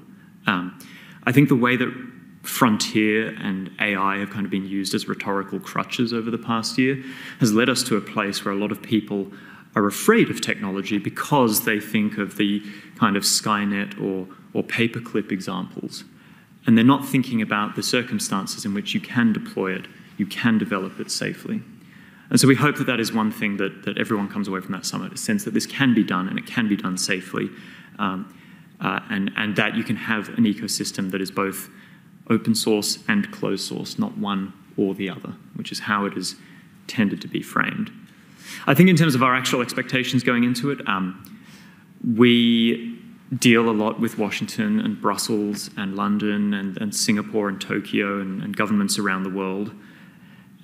Um, I think the way that frontier and AI have kind of been used as rhetorical crutches over the past year has led us to a place where a lot of people are afraid of technology because they think of the kind of Skynet or or paperclip examples. And they're not thinking about the circumstances in which you can deploy it, you can develop it safely. And so we hope that that is one thing that, that everyone comes away from that summit, a sense that this can be done and it can be done safely, um, uh, and, and that you can have an ecosystem that is both open source and closed source, not one or the other, which is how it is tended to be framed. I think in terms of our actual expectations going into it, um, we deal a lot with Washington and Brussels and London and, and Singapore and Tokyo and, and governments around the world.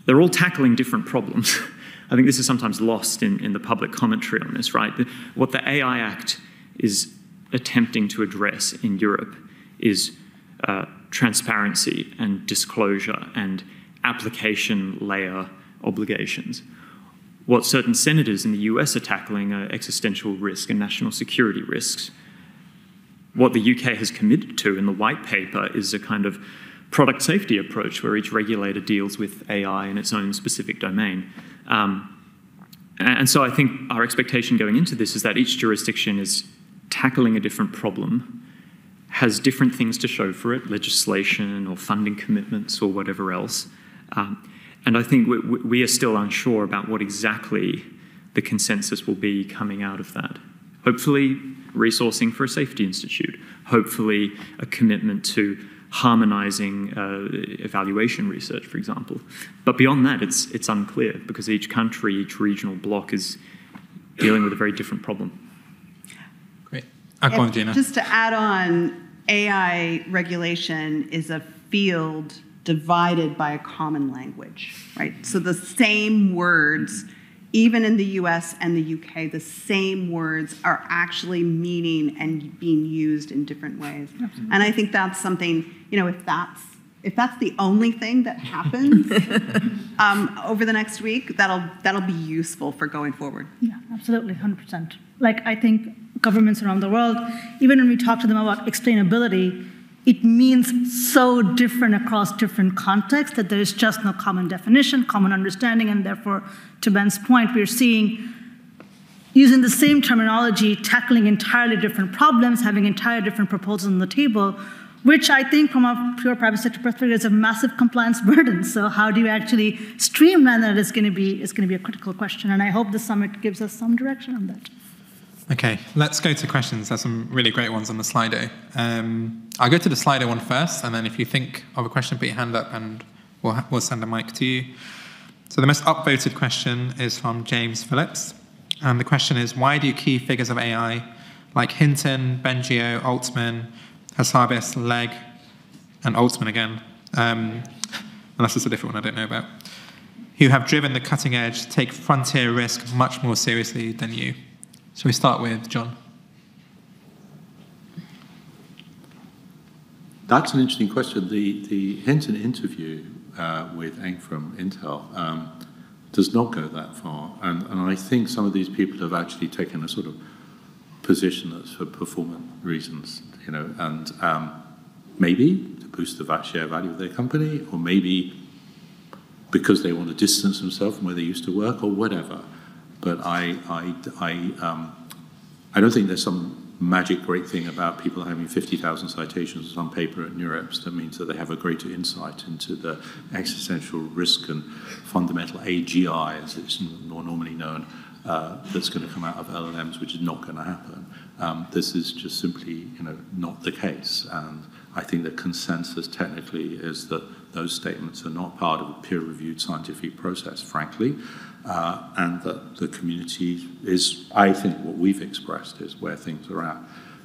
They're all tackling different problems. I think this is sometimes lost in, in the public commentary on this, right? What the AI Act is attempting to address in Europe is uh, transparency and disclosure and application layer obligations. What certain senators in the US are tackling are existential risk and national security risks. What the UK has committed to in the white paper is a kind of product safety approach where each regulator deals with AI in its own specific domain. Um, and so I think our expectation going into this is that each jurisdiction is tackling a different problem, has different things to show for it, legislation or funding commitments or whatever else. Um, and I think we, we are still unsure about what exactly the consensus will be coming out of that. Hopefully, resourcing for a safety institute, hopefully, a commitment to harmonizing uh, evaluation research, for example. But beyond that, it's, it's unclear because each country, each regional block is dealing with a very different problem. Great. Gina. Just to add on, AI regulation is a field divided by a common language, right? So the same words even in the US and the UK, the same words are actually meaning and being used in different ways. Absolutely. And I think that's something, you know, if that's if that's the only thing that happens um, over the next week, that'll that'll be useful for going forward. Yeah, absolutely, hundred percent. Like I think governments around the world, even when we talk to them about explainability, it means so different across different contexts that there is just no common definition, common understanding, and therefore, to Ben's point, we're seeing using the same terminology, tackling entirely different problems, having entirely different proposals on the table, which I think from a pure private sector perspective is a massive compliance burden. So how do you actually streamline that is going to be is going to be a critical question. And I hope the summit gives us some direction on that. Okay, let's go to questions. There's some really great ones on the Slido. Um, I'll go to the Slido one first, and then if you think of a question, put your hand up and we'll, we'll send a mic to you. So the most upvoted question is from James Phillips. And the question is why do key figures of AI like Hinton, Bengio, Altman, Hassabis, Legg, and Altman again, um, unless it's a different one I don't know about, who have driven the cutting edge, take frontier risk much more seriously than you? Shall we start with John? That's an interesting question. The, the Hinton interview uh, with Eng from Intel um, does not go that far. And, and I think some of these people have actually taken a sort of position that's for performance reasons, you know, and um, maybe to boost the share value of their company, or maybe because they want to distance themselves from where they used to work, or whatever but I, I, I, um, I don't think there's some magic great thing about people having 50,000 citations on paper at NeurIPS that means that they have a greater insight into the existential risk and fundamental AGI, as it's more normally known, uh, that's going to come out of LLMs, which is not going to happen. Um, this is just simply, you know, not the case. And I think the consensus technically is that those statements are not part of a peer-reviewed scientific process, frankly uh, and that the community is, I think, what we've expressed is where things are at.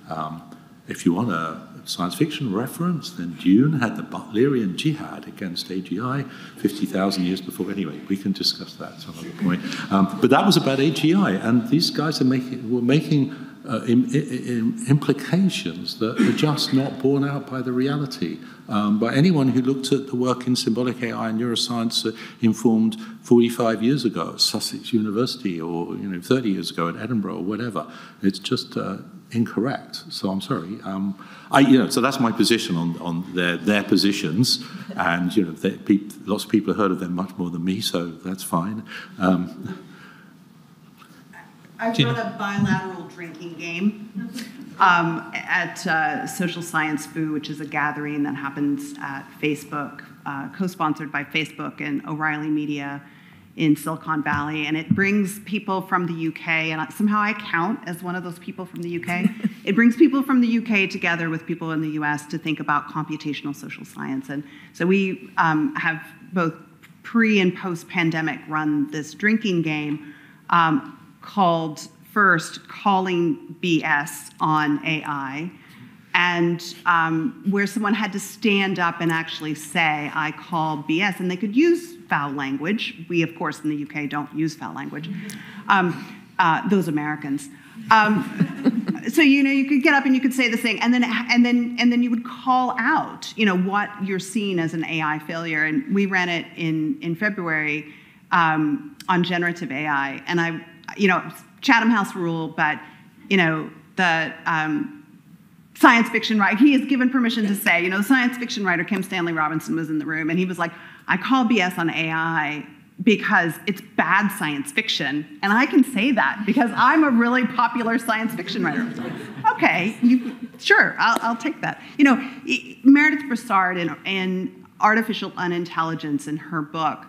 Um, if you want a science fiction reference, then Dune had the Butlerian jihad against AGI 50,000 years before. Anyway, we can discuss that some other point. Um, but that was about AGI, and these guys are making, were making uh, in, in implications that are just not borne out by the reality. Um, but anyone who looked at the work in symbolic AI and neuroscience uh, informed 45 years ago at Sussex University or you know 30 years ago at Edinburgh or whatever, it's just uh, incorrect. So I'm sorry. Um, I, you know, so that's my position on, on their, their positions, and you know, lots of people have heard of them much more than me, so that's fine. Um, I run a bilateral drinking game um, at uh, Social Science Foo, which is a gathering that happens at Facebook, uh, co-sponsored by Facebook and O'Reilly Media in Silicon Valley, and it brings people from the UK, and somehow I count as one of those people from the UK. it brings people from the UK together with people in the US to think about computational social science. And so we um, have both pre and post pandemic run this drinking game um, called first Calling BS on AI and um, where someone had to stand up and actually say, I call BS, and they could use foul language. We, of course, in the UK don't use foul language, um, uh, those Americans. Um, so you know you could get up and you could say this thing and then and then and then you would call out you know what you're seeing as an AI failure and we ran it in in February um, on generative AI and I you know Chatham House rule but you know the um, science fiction writer, he is given permission to say, you know, the science fiction writer Kim Stanley Robinson was in the room and he was like, I call BS on AI because it's bad science fiction. And I can say that because I'm a really popular science fiction writer. okay, you, sure, I'll, I'll, take that. You know, Meredith Broussard in, in Artificial Unintelligence in her book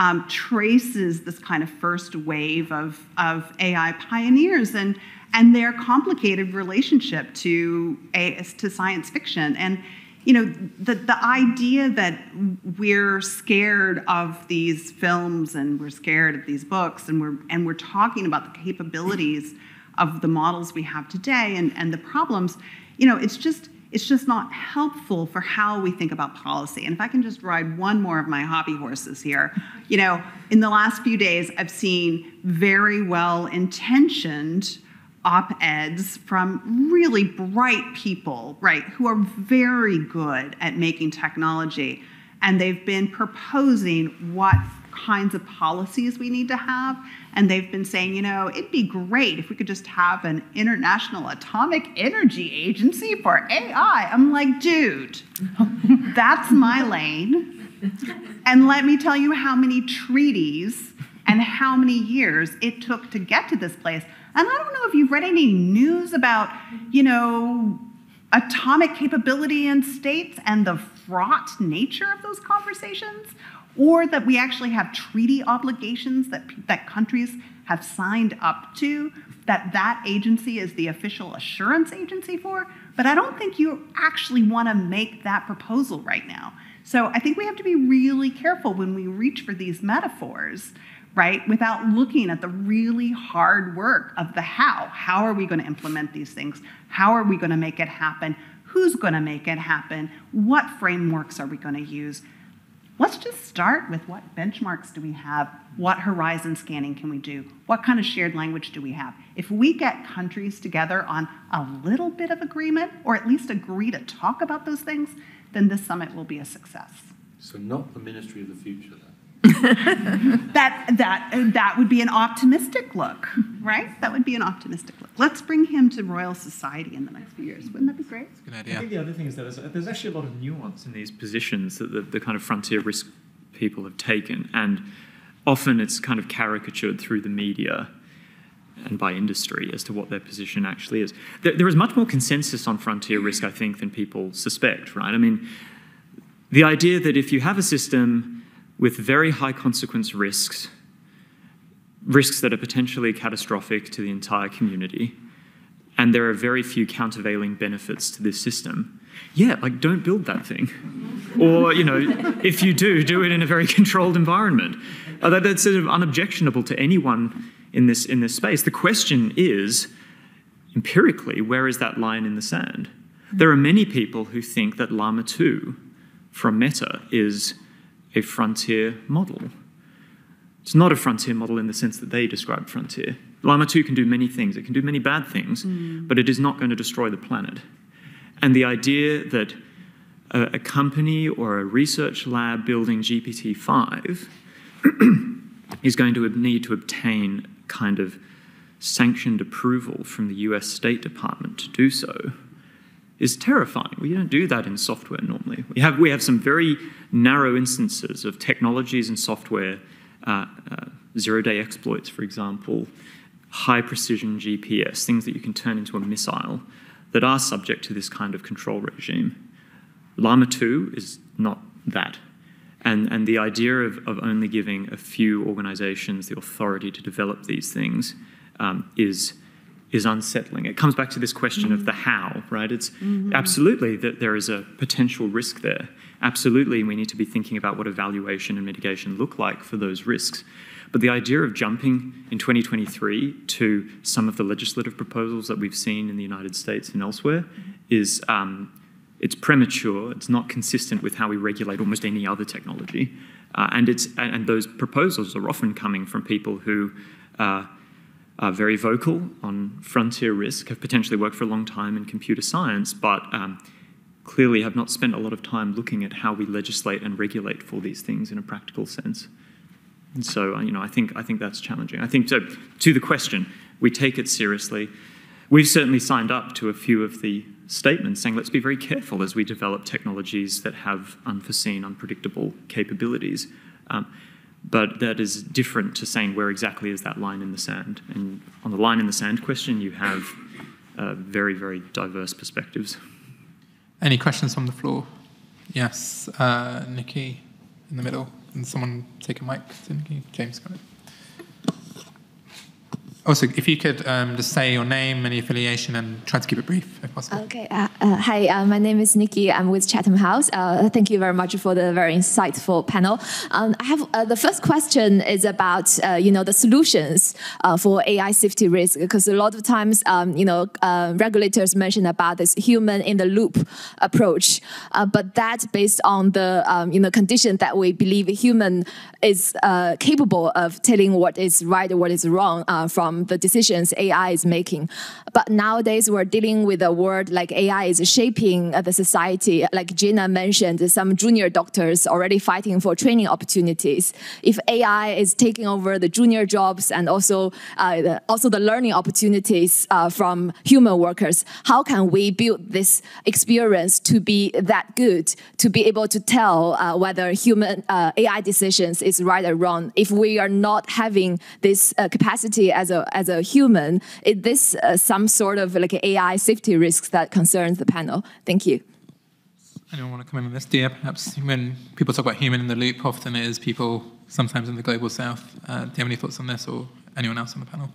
um, traces this kind of first wave of, of AI pioneers and and their complicated relationship to a, to science fiction. And you know, the, the idea that we're scared of these films and we're scared of these books and we're and we're talking about the capabilities of the models we have today and, and the problems, you know, it's just it's just not helpful for how we think about policy. And if I can just ride one more of my hobby horses here, you know, in the last few days, I've seen very well intentioned op eds from really bright people, right, who are very good at making technology. And they've been proposing what kinds of policies we need to have. And they've been saying, you know, it'd be great if we could just have an international atomic energy agency for AI. I'm like, dude, that's my lane. And let me tell you how many treaties and how many years it took to get to this place. And I don't know if you've read any news about, you know, atomic capability in states and the fraught nature of those conversations, or that we actually have treaty obligations that, that countries have signed up to that that agency is the official assurance agency for. But I don't think you actually want to make that proposal right now. So I think we have to be really careful when we reach for these metaphors right? Without looking at the really hard work of the how. How are we going to implement these things? How are we going to make it happen? Who's going to make it happen? What frameworks are we going to use? Let's just start with what benchmarks do we have? What horizon scanning can we do? What kind of shared language do we have? If we get countries together on a little bit of agreement, or at least agree to talk about those things, then this summit will be a success. So, not the ministry of the future, then? that that that would be an optimistic look, right? That would be an optimistic look. Let's bring him to Royal Society in the next few years. Wouldn't that be great? Good idea. I think the other thing is that there's, there's actually a lot of nuance in these positions that the, the kind of frontier risk people have taken, and often it's kind of caricatured through the media and by industry as to what their position actually is. There, there is much more consensus on frontier risk, I think, than people suspect, right? I mean, the idea that if you have a system with very high consequence risks, risks that are potentially catastrophic to the entire community, and there are very few countervailing benefits to this system. Yeah, like don't build that thing. or, you know, if you do, do it in a very controlled environment. Uh, that, that's sort of unobjectionable to anyone in this, in this space. The question is, empirically, where is that line in the sand? There are many people who think that Llama 2 from Meta is a frontier model. It's not a frontier model in the sense that they describe frontier. Llama 2 can do many things, it can do many bad things, mm. but it is not going to destroy the planet. And the idea that a, a company or a research lab building GPT 5 is going to need to obtain kind of sanctioned approval from the US State Department to do so is terrifying. We don't do that in software normally. We have, we have some very narrow instances of technologies and software, uh, uh, zero day exploits, for example, high precision GPS, things that you can turn into a missile that are subject to this kind of control regime. Llama 2 is not that. And, and the idea of, of only giving a few organizations the authority to develop these things um, is, is unsettling. It comes back to this question mm-hmm. of the how, right? It's mm-hmm. absolutely that there is a potential risk there. Absolutely, we need to be thinking about what evaluation and mitigation look like for those risks. But the idea of jumping in 2023 to some of the legislative proposals that we've seen in the United States and elsewhere is um, it's premature. It's not consistent with how we regulate almost any other technology, uh, and it's and those proposals are often coming from people who. Uh, are very vocal on frontier risk, have potentially worked for a long time in computer science, but um, clearly have not spent a lot of time looking at how we legislate and regulate for these things in a practical sense. And so, uh, you know, I think, I think that's challenging. I think to, to the question, we take it seriously. We've certainly signed up to a few of the statements saying let's be very careful as we develop technologies that have unforeseen, unpredictable capabilities. Um, but that is different to saying where exactly is that line in the sand. And on the line in the sand question, you have uh, very, very diverse perspectives. Any questions from the floor? Yes, uh, Nikki in the middle. And someone take a mic to Nikki? James, got it. Also, if you could um, just say your name, any affiliation, and try to keep it brief, if possible. Okay. Uh, uh, hi, uh, my name is Nikki. I'm with Chatham House. Uh, thank you very much for the very insightful panel. Um, I have uh, the first question is about uh, you know the solutions for AI safety risk because a lot of times um, you know regulators mention about this human in the loop approach, but that based on the um, you know condition that we believe human is capable of telling what is right or what is wrong from from the decisions AI is making. But nowadays, we're dealing with a world like AI is shaping the society. Like Gina mentioned, some junior doctors already fighting for training opportunities. If AI is taking over the junior jobs and also uh, also the learning opportunities uh, from human workers, how can we build this experience to be that good to be able to tell uh, whether human uh, AI decisions is right or wrong if we are not having this uh, capacity as a as a human, is this uh, some sort of like AI safety risks that concerns the panel? Thank you. Anyone want to come in on this? Diya, perhaps when people talk about human in the loop, often it is people sometimes in the global south. Uh, do you have any thoughts on this or anyone else on the panel?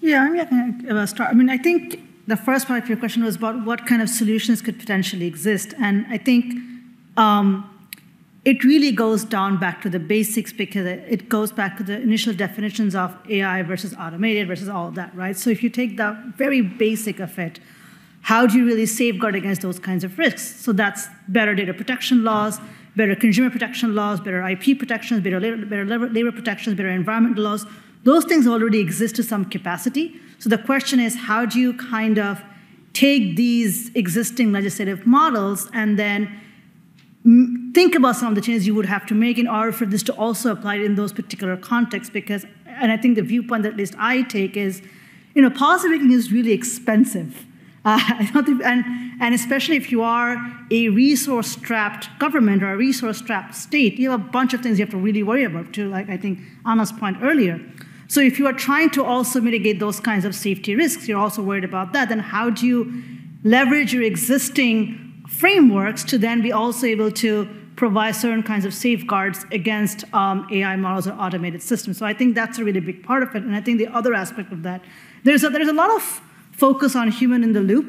Yeah, I mean, I can uh, start. I mean, I think the first part of your question was about what kind of solutions could potentially exist. And I think um, it really goes down back to the basics because it goes back to the initial definitions of AI versus automated versus all that, right? So if you take the very basic of it, how do you really safeguard against those kinds of risks? So that's better data protection laws, better consumer protection laws, better IP protections, better labor, better labor protections, better environmental laws. Those things already exist to some capacity. So the question is, how do you kind of take these existing legislative models and then think about some of the changes you would have to make in order for this to also apply in those particular contexts because and i think the viewpoint that at least i take is you know policy making is really expensive. Uh, and, and especially if you are a resource strapped government or a resource strapped state you have a bunch of things you have to really worry about to like i think anna's point earlier. So if you are trying to also mitigate those kinds of safety risks you're also worried about that then how do you leverage your existing frameworks to then be also able to provide certain kinds of safeguards against um, AI models or automated systems. So I think that's a really big part of it. And I think the other aspect of that, there's a, there's a lot of focus on human in the loop.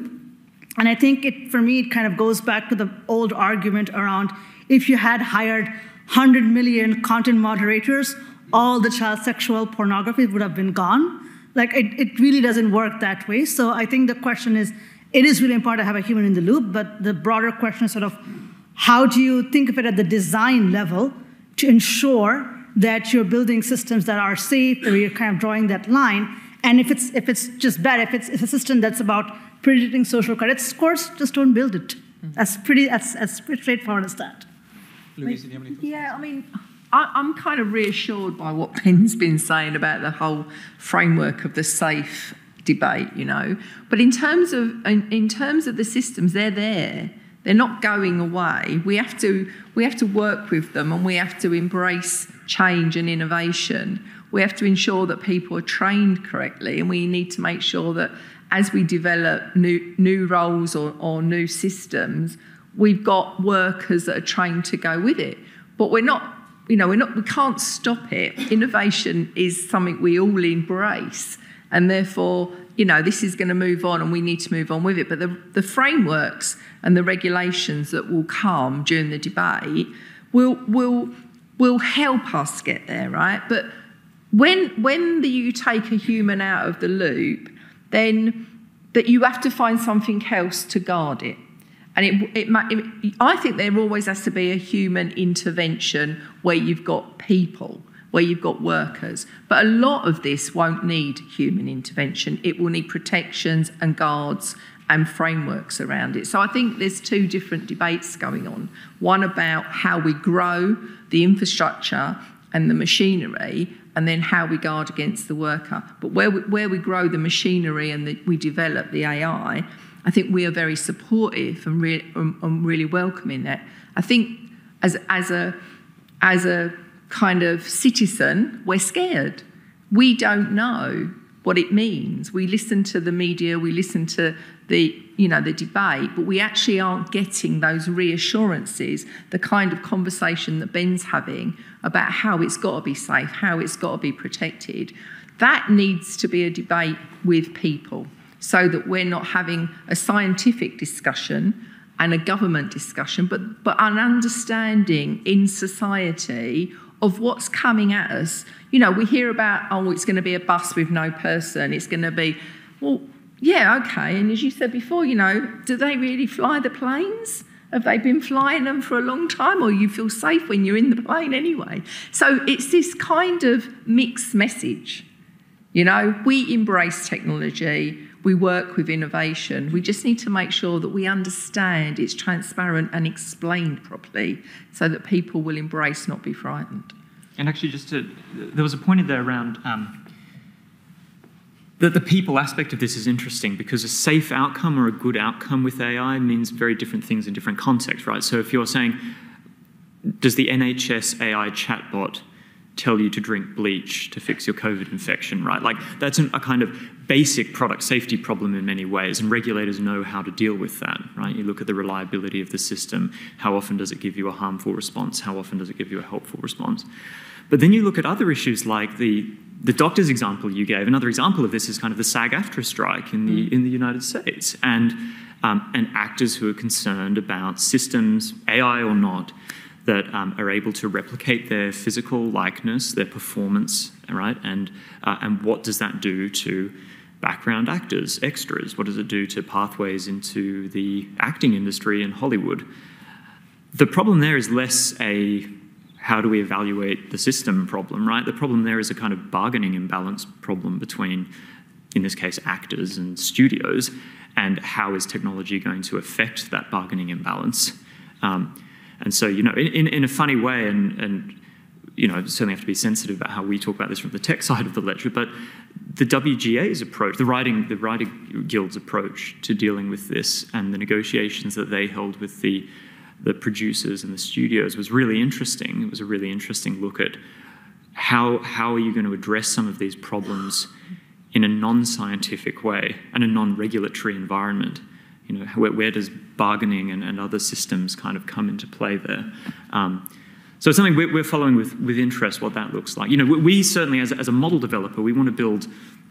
And I think it, for me, it kind of goes back to the old argument around if you had hired 100 million content moderators, all the child sexual pornography would have been gone. Like, it, it really doesn't work that way. So I think the question is, it is really important to have a human in the loop, but the broader question is sort of how do you think of it at the design level to ensure that you're building systems that are safe, or you're kind of drawing that line. And if it's if it's just bad, if it's, if it's a system that's about predicting social credit scores, just don't build it. Mm-hmm. That's pretty as as straightforward as that. Louise, do you have any thoughts? Yeah, I mean, I, am kind of reassured by what Ben's been saying about the whole framework of the safe debate, you know. But in terms of in, in terms of the systems, they're there. They're not going away. We have to we have to work with them and we have to embrace change and innovation. We have to ensure that people are trained correctly and we need to make sure that as we develop new new roles or, or new systems, we've got workers that are trained to go with it. But we're not you know, we're not, we can't stop it. Innovation is something we all embrace, and therefore, you know, this is going to move on, and we need to move on with it. But the, the frameworks and the regulations that will come during the debate will will will help us get there, right? But when when the, you take a human out of the loop, then that you have to find something else to guard it. And it, it, it, I think there always has to be a human intervention where you've got people, where you've got workers. But a lot of this won't need human intervention. It will need protections and guards and frameworks around it. So I think there's two different debates going on. One about how we grow the infrastructure and the machinery, and then how we guard against the worker. But where we, where we grow the machinery and the, we develop the AI, I think we are very supportive and, re- and, and really welcoming that. I think as, as, a, as a kind of citizen, we're scared. We don't know what it means. We listen to the media, we listen to the you know the debate, but we actually aren't getting those reassurances, the kind of conversation that Ben's having about how it's got to be safe, how it's got to be protected. That needs to be a debate with people so that we're not having a scientific discussion and a government discussion, but, but an understanding in society of what's coming at us. You know, we hear about, oh, it's going to be a bus with no person, it's going to be, well, yeah, okay. And as you said before, you know, do they really fly the planes? Have they been flying them for a long time, or you feel safe when you're in the plane anyway? So it's this kind of mixed message. You know, we embrace technology, we work with innovation. We just need to make sure that we understand it's transparent and explained properly so that people will embrace, not be frightened. And actually, just to, there was a point in there around um, that the people aspect of this is interesting because a safe outcome or a good outcome with AI means very different things in different contexts, right? So if you're saying, does the NHS AI chatbot tell you to drink bleach to fix your COVID infection, right? Like that's an, a kind of basic product safety problem in many ways, and regulators know how to deal with that, right? You look at the reliability of the system. How often does it give you a harmful response? How often does it give you a helpful response? But then you look at other issues like the the doctor's example you gave. Another example of this is kind of the SAG-AFTRA strike in the mm. in the United States, and um, and actors who are concerned about systems, AI or not, that um, are able to replicate their physical likeness, their performance, right? And, uh, and what does that do to background actors, extras? What does it do to pathways into the acting industry in Hollywood? The problem there is less a how do we evaluate the system problem, right? The problem there is a kind of bargaining imbalance problem between, in this case, actors and studios, and how is technology going to affect that bargaining imbalance? Um, and so, you know, in, in a funny way, and, and you know, certainly have to be sensitive about how we talk about this from the tech side of the ledger, but the WGA's approach, the writing, the writing guild's approach to dealing with this and the negotiations that they held with the, the producers and the studios was really interesting. It was a really interesting look at how, how are you going to address some of these problems in a non-scientific way and a non-regulatory environment you know, where, where does bargaining and, and, other systems kind of come into play there? Um, so it's something we're, we're, following with, with interest what that looks like. You know, we, we certainly, as, as a model developer, we want to build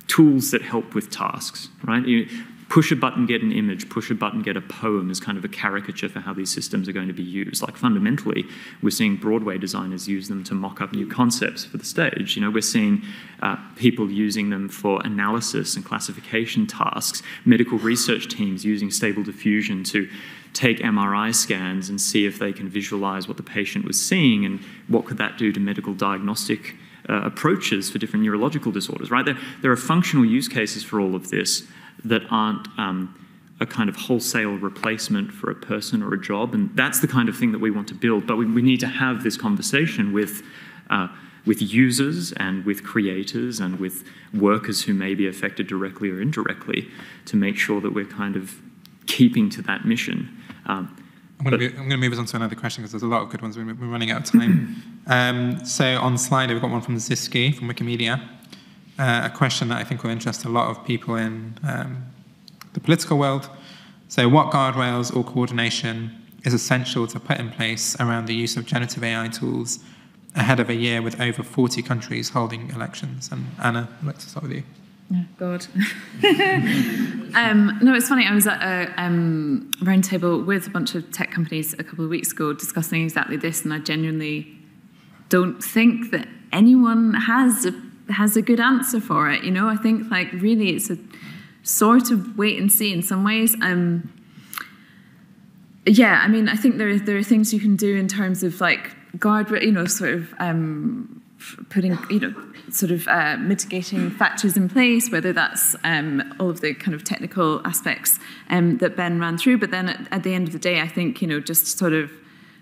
tools that help with tasks, right? You, push a button, get an image, push a button, get a poem is kind of a caricature for how these systems are going to be used. Like fundamentally, we're seeing Broadway designers use them to mock up new concepts for the stage. You know, we're seeing uh, people using them for analysis and classification tasks, medical research teams using stable diffusion to take MRI scans and see if they can visualize what the patient was seeing and what could that do to medical diagnostic uh, approaches for different neurological disorders, right? There, there are functional use cases for all of this that aren't um, a kind of wholesale replacement for a person or a job. And that's the kind of thing that we want to build. But we, we need to have this conversation with, uh, with users and with creators and with workers who may be affected directly or indirectly to make sure that we're kind of keeping to that mission. Um, I'm going, to move us on to another question because there's a lot of good ones. We're, running out of time. um, so on slide, we've got one from Ziski from Wikimedia uh, a question that I think will interest a lot of people in um, the political world. So, what guardrails or coordination is essential to put in place around the use of generative AI tools ahead of a year with over 40 countries holding elections. And Anna, I'd like to start with you. God. um, no, it's funny. I was at a um, roundtable with a bunch of tech companies a couple of weeks ago discussing exactly this, and I genuinely don't think that anyone has a, has a good answer for it. You know, I think like really it's a sort of wait and see in some ways. Um, yeah, I mean, I think there are, there are things you can do in terms of like guard, you know, sort of um, putting, you know, sort of uh, mitigating factors in place, whether that's um, all of the kind of technical aspects um, that Ben ran through. But then at, at, the end of the day, I think, you know, just sort of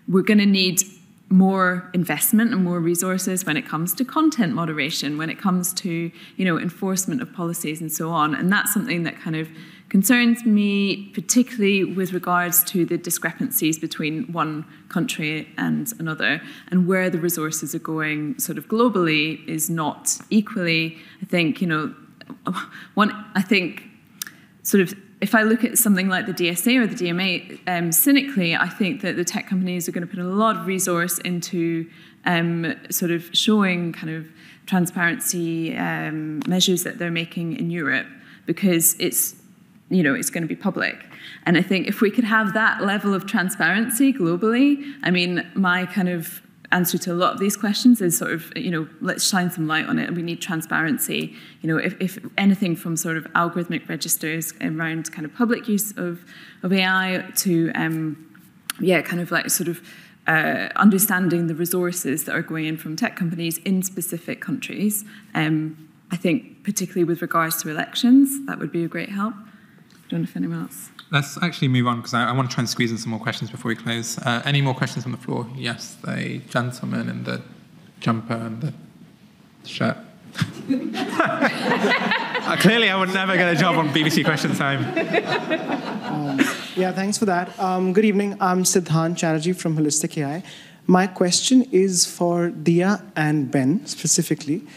we're going to need more investment and more resources when it comes to content moderation, when it comes to, you know, enforcement of policies and so on. And that's something that kind of concerns me, particularly with regards to the discrepancies between one country and another, and where the resources are going sort of globally is not equally. I think, you know, one, I think sort of if I look at something like the DSA or the DMA, um, cynically, I think that the tech companies are going to put a lot of resource into um, sort of showing kind of transparency um, measures that they're making in Europe because it's you know it's going to be public. And i think if we could have that level of transparency globally i mean my kind of answer to a lot of these questions is sort of you know let's shine some light on it and we need transparency you know if, if anything from sort of algorithmic registers around kind of public use of of ai to um, yeah kind of like sort of uh, understanding the resources that are going in from tech companies in specific countries um, i think particularly with regards to elections that would be a great help I don't know if anyone else. Let's actually move on because I, I, want to try and squeeze in some more questions before we close. Uh, any more questions on the floor? Yes, the gentleman in the jumper and the shirt. uh, clearly, I would never get a job on BBC Question Time. Um, yeah, thanks for that. Um, good evening. I'm Siddhant Chatterjee from Holistic AI. My question is for Diya and Ben specifically.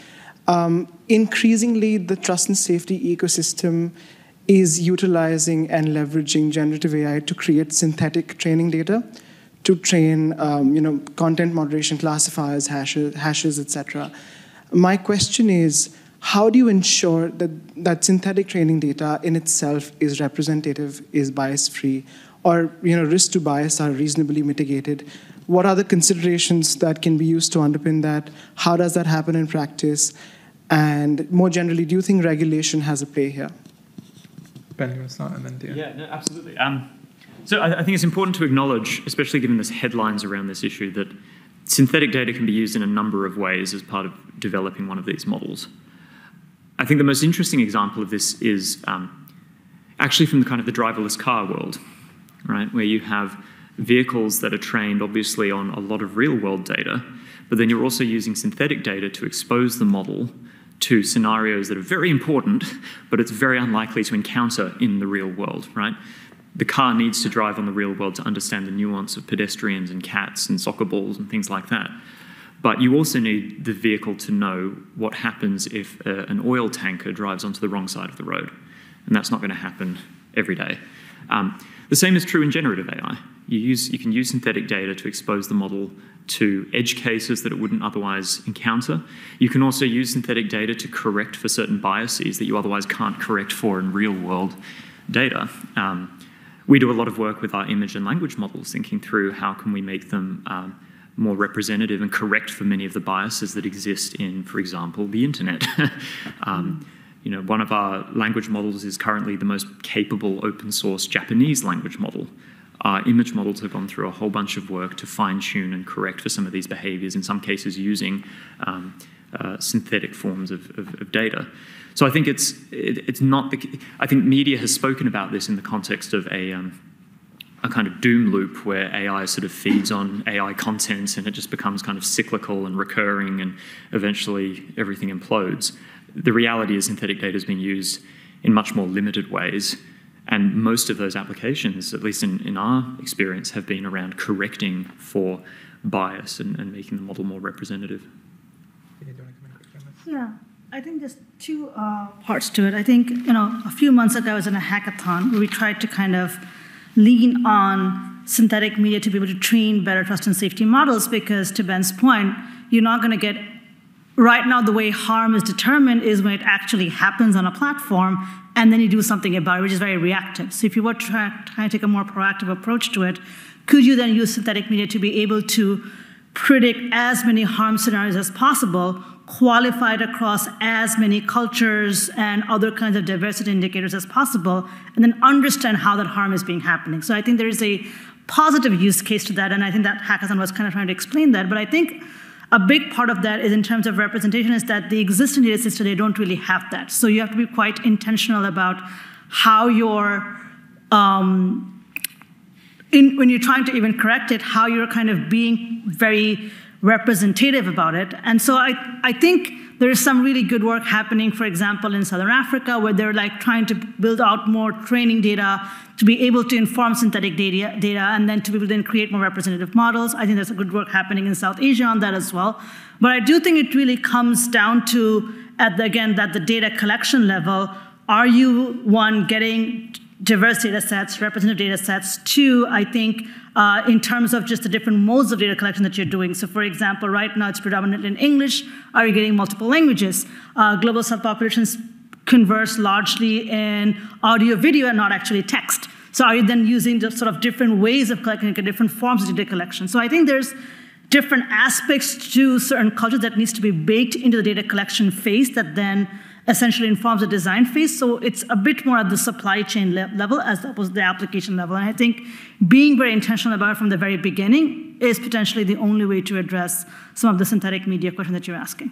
Um, increasingly, the trust and safety ecosystem is utilizing and leveraging generative AI to create synthetic training data to train um, you know, content moderation classifiers, hashes, hashes etc. My question is, how do you ensure that, that synthetic training data in itself is representative, is bias-free, or you know, risk to bias are reasonably mitigated? What are the considerations that can be used to underpin that? How does that happen in practice? And more generally, do you think regulation has a play here? Ben, you want to start and then? Yeah, no, absolutely. Um, so I, I think it's important to acknowledge, especially given this headlines around this issue, that synthetic data can be used in a number of ways as part of developing one of these models. I think the most interesting example of this is um, actually from the kind of the driverless car world, right, where you have vehicles that are trained obviously on a lot of real world data, but then you're also using synthetic data to expose the model to scenarios that are very important, but it's very unlikely to encounter in the real world, right? The car needs to drive on the real world to understand the nuance of pedestrians and cats and soccer balls and things like that. But you also need the vehicle to know what happens if uh, an oil tanker drives onto the wrong side of the road. And that's not going to happen every day. Um, the same is true in generative AI. You, use, you can use synthetic data to expose the model to edge cases that it wouldn't otherwise encounter. You can also use synthetic data to correct for certain biases that you otherwise can't correct for in real world data. Um, we do a lot of work with our image and language models, thinking through how can we make them um, more representative and correct for many of the biases that exist in, for example, the internet. um, you know, one of our language models is currently the most capable open source Japanese language model our image models have gone through a whole bunch of work to fine tune and correct for some of these behaviors, in some cases using um, uh, synthetic forms of, of, of, data. So I think it's, it, it's not the, I think media has spoken about this in the context of a, um, a kind of doom loop where AI sort of feeds on AI content and it just becomes kind of cyclical and recurring and eventually everything implodes. The reality is synthetic data is being used in much more limited ways and most of those applications, at least in, in our experience, have been around correcting for bias and, and making the model more representative. Yeah, I think there's two uh, parts to it. I think, you know, a few months ago I was in a hackathon where we tried to kind of lean on synthetic media to be able to train better trust and safety models because, to Ben's point, you're not going to get right now the way harm is determined is when it actually happens on a platform and then you do something about it which is very reactive. So if you were trying try to take a more proactive approach to it could you then use synthetic media to be able to predict as many harm scenarios as possible qualified across as many cultures and other kinds of diversity indicators as possible and then understand how that harm is being happening? So i think there is a positive use case to that and i think that hackathon was kind of trying to explain that but i think a big part of that is in terms of representation is that the existing data sets today don't really have that. So you have to be quite intentional about how you're, um, in, when you're trying to even correct it, how you're kind of being very representative about it. And so I, I think there is some really good work happening, for example, in Southern Africa, where they're like trying to build out more training data to be able to inform synthetic data, data and then to be able to then create more representative models. I think there's a good work happening in South Asia on that as well. But I do think it really comes down to, at the, again, that the data collection level, are you, one, getting diverse data sets, representative data sets. Two, I think uh, in terms of just the different modes of data collection that you're doing. So for example, right now it's predominantly in English. Are you getting multiple languages? Uh, global south populations converse largely in audio, video, and not actually text. So are you then using the sort of different ways of collecting different forms of data collection? So I think there's different aspects to certain cultures that needs to be baked into the data collection phase that then essentially informs the design phase. So it's a bit more at the supply chain le level as opposed to the application level. And I think being very intentional about it from the very beginning is potentially the only way to address some of the synthetic media question that you're asking.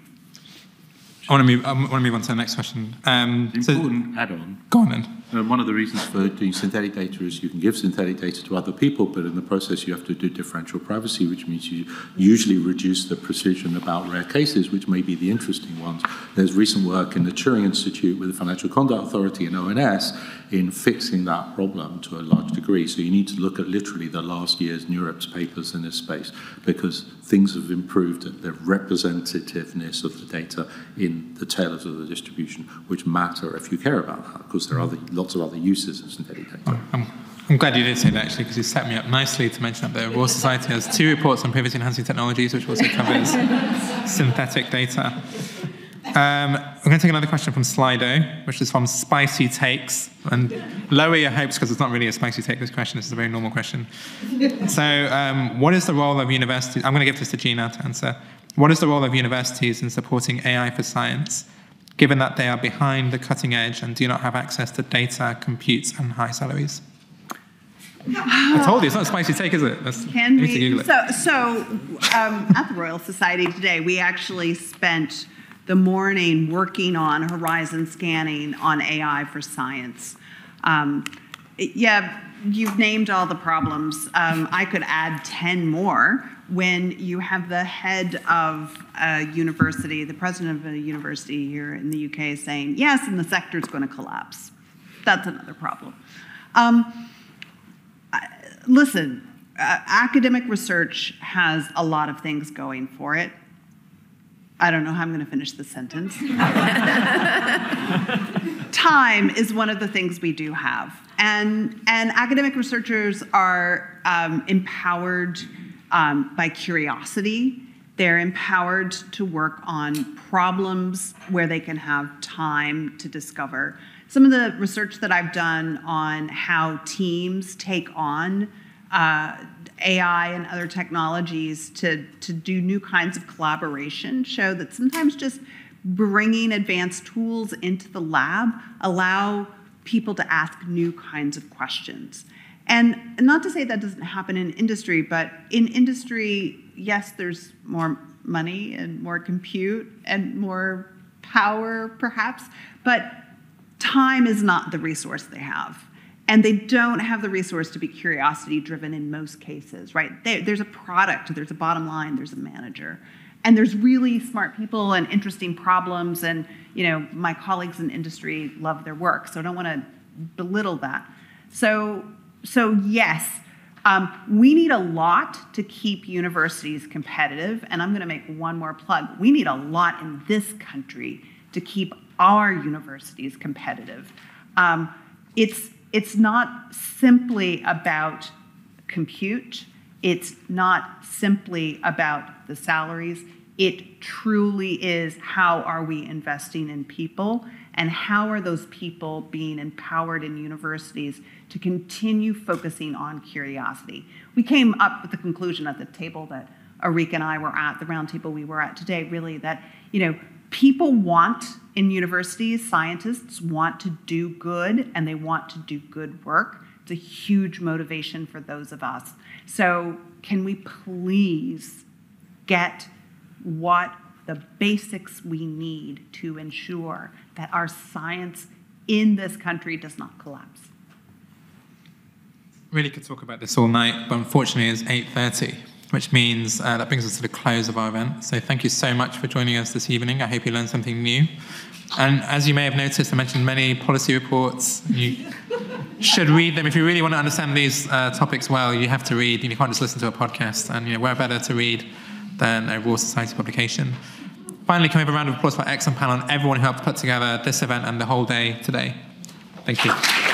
I want to move, I want to move on to the next question. Um, important so, add-on. Go on then. Um, one of the reasons for doing synthetic data is you can give synthetic data to other people, but in the process you have to do differential privacy, which means you usually reduce the precision about rare cases, which may be the interesting ones. There's recent work in the Turing Institute with the Financial Conduct Authority and ONS in fixing that problem to a large degree. So you need to look at literally the last year's NeurIPS papers in this space because things have improved at the representativeness of the data in the tails of the distribution, which matter if you care about that, because there are other, lots of other uses of synthetic data. I'm, I'm glad you did say that actually, because you set me up nicely to mention that the Royal Society has two reports on privacy enhancing technologies, which also covers synthetic data. Um, I'm going to take another question from Slido, which is from Spicy Takes. And lower your hopes because it's not really a spicy take, this question. This is a very normal question. so, um, what is the role of universities? I'm going to give this to Gina to answer. What is the role of universities in supporting AI for science, given that they are behind the cutting edge and do not have access to data, compute, and high salaries? I told you, it's not a spicy take, is it? That's, Can we? So, so um, at the Royal Society today, we actually spent the morning working on horizon scanning on AI for science. Um, yeah, you've named all the problems. Um, I could add 10 more when you have the head of a university, the president of a university here in the UK saying, yes, and the sector is going to collapse. That's another problem. Um, listen, uh, academic research has a lot of things going for it. I don't know how I'm going to finish the sentence. Time is one of the things we do have. And, and academic researchers are um, empowered um, by curiosity. They're empowered to work on problems where they can have time to discover. Some of the research that I've done on how teams take on uh, AI and other technologies to, to do new kinds of collaboration show that sometimes just bringing advanced tools into the lab allow people to ask new kinds of questions. And not to say that doesn't happen in industry, but in industry, yes, there's more money and more compute and more power, perhaps, but time is not the resource they have. And they don't have the resource to be curiosity driven in most cases right? They, there's a product there's a bottom line there's a manager. And there's really smart people and interesting problems. And you know my colleagues in industry love their work so i don't want to belittle that. So so yes um, we need a lot to keep universities competitive and i'm going to make one more plug. We need a lot in this country to keep our universities competitive. Um, it's it's not simply about compute, it's not simply about the salaries, it truly is how are we investing in people and how are those people being empowered in universities to continue focusing on curiosity. We came up with the conclusion at the table that Areeq and I were at, the roundtable we were at today, really that, you know, people want in universities, scientists want to do good and they want to do good work. It's a huge motivation for those of us. So, can we please get what the basics we need to ensure that our science in this country does not collapse? Really could talk about this all night, but unfortunately it's 8.30 which means uh, that brings us to the close of our event. So thank you so much for joining us this evening. I hope you learned something new. And as you may have noticed, I mentioned many policy reports. You should read them. If you really want to understand these uh, topics well, you have to read. You can't just listen to a podcast. And you know, where better to read than a Royal Society publication. Finally, can we have a round of applause for Exxon panel and everyone who helped put together this event and the whole day today? Thank you.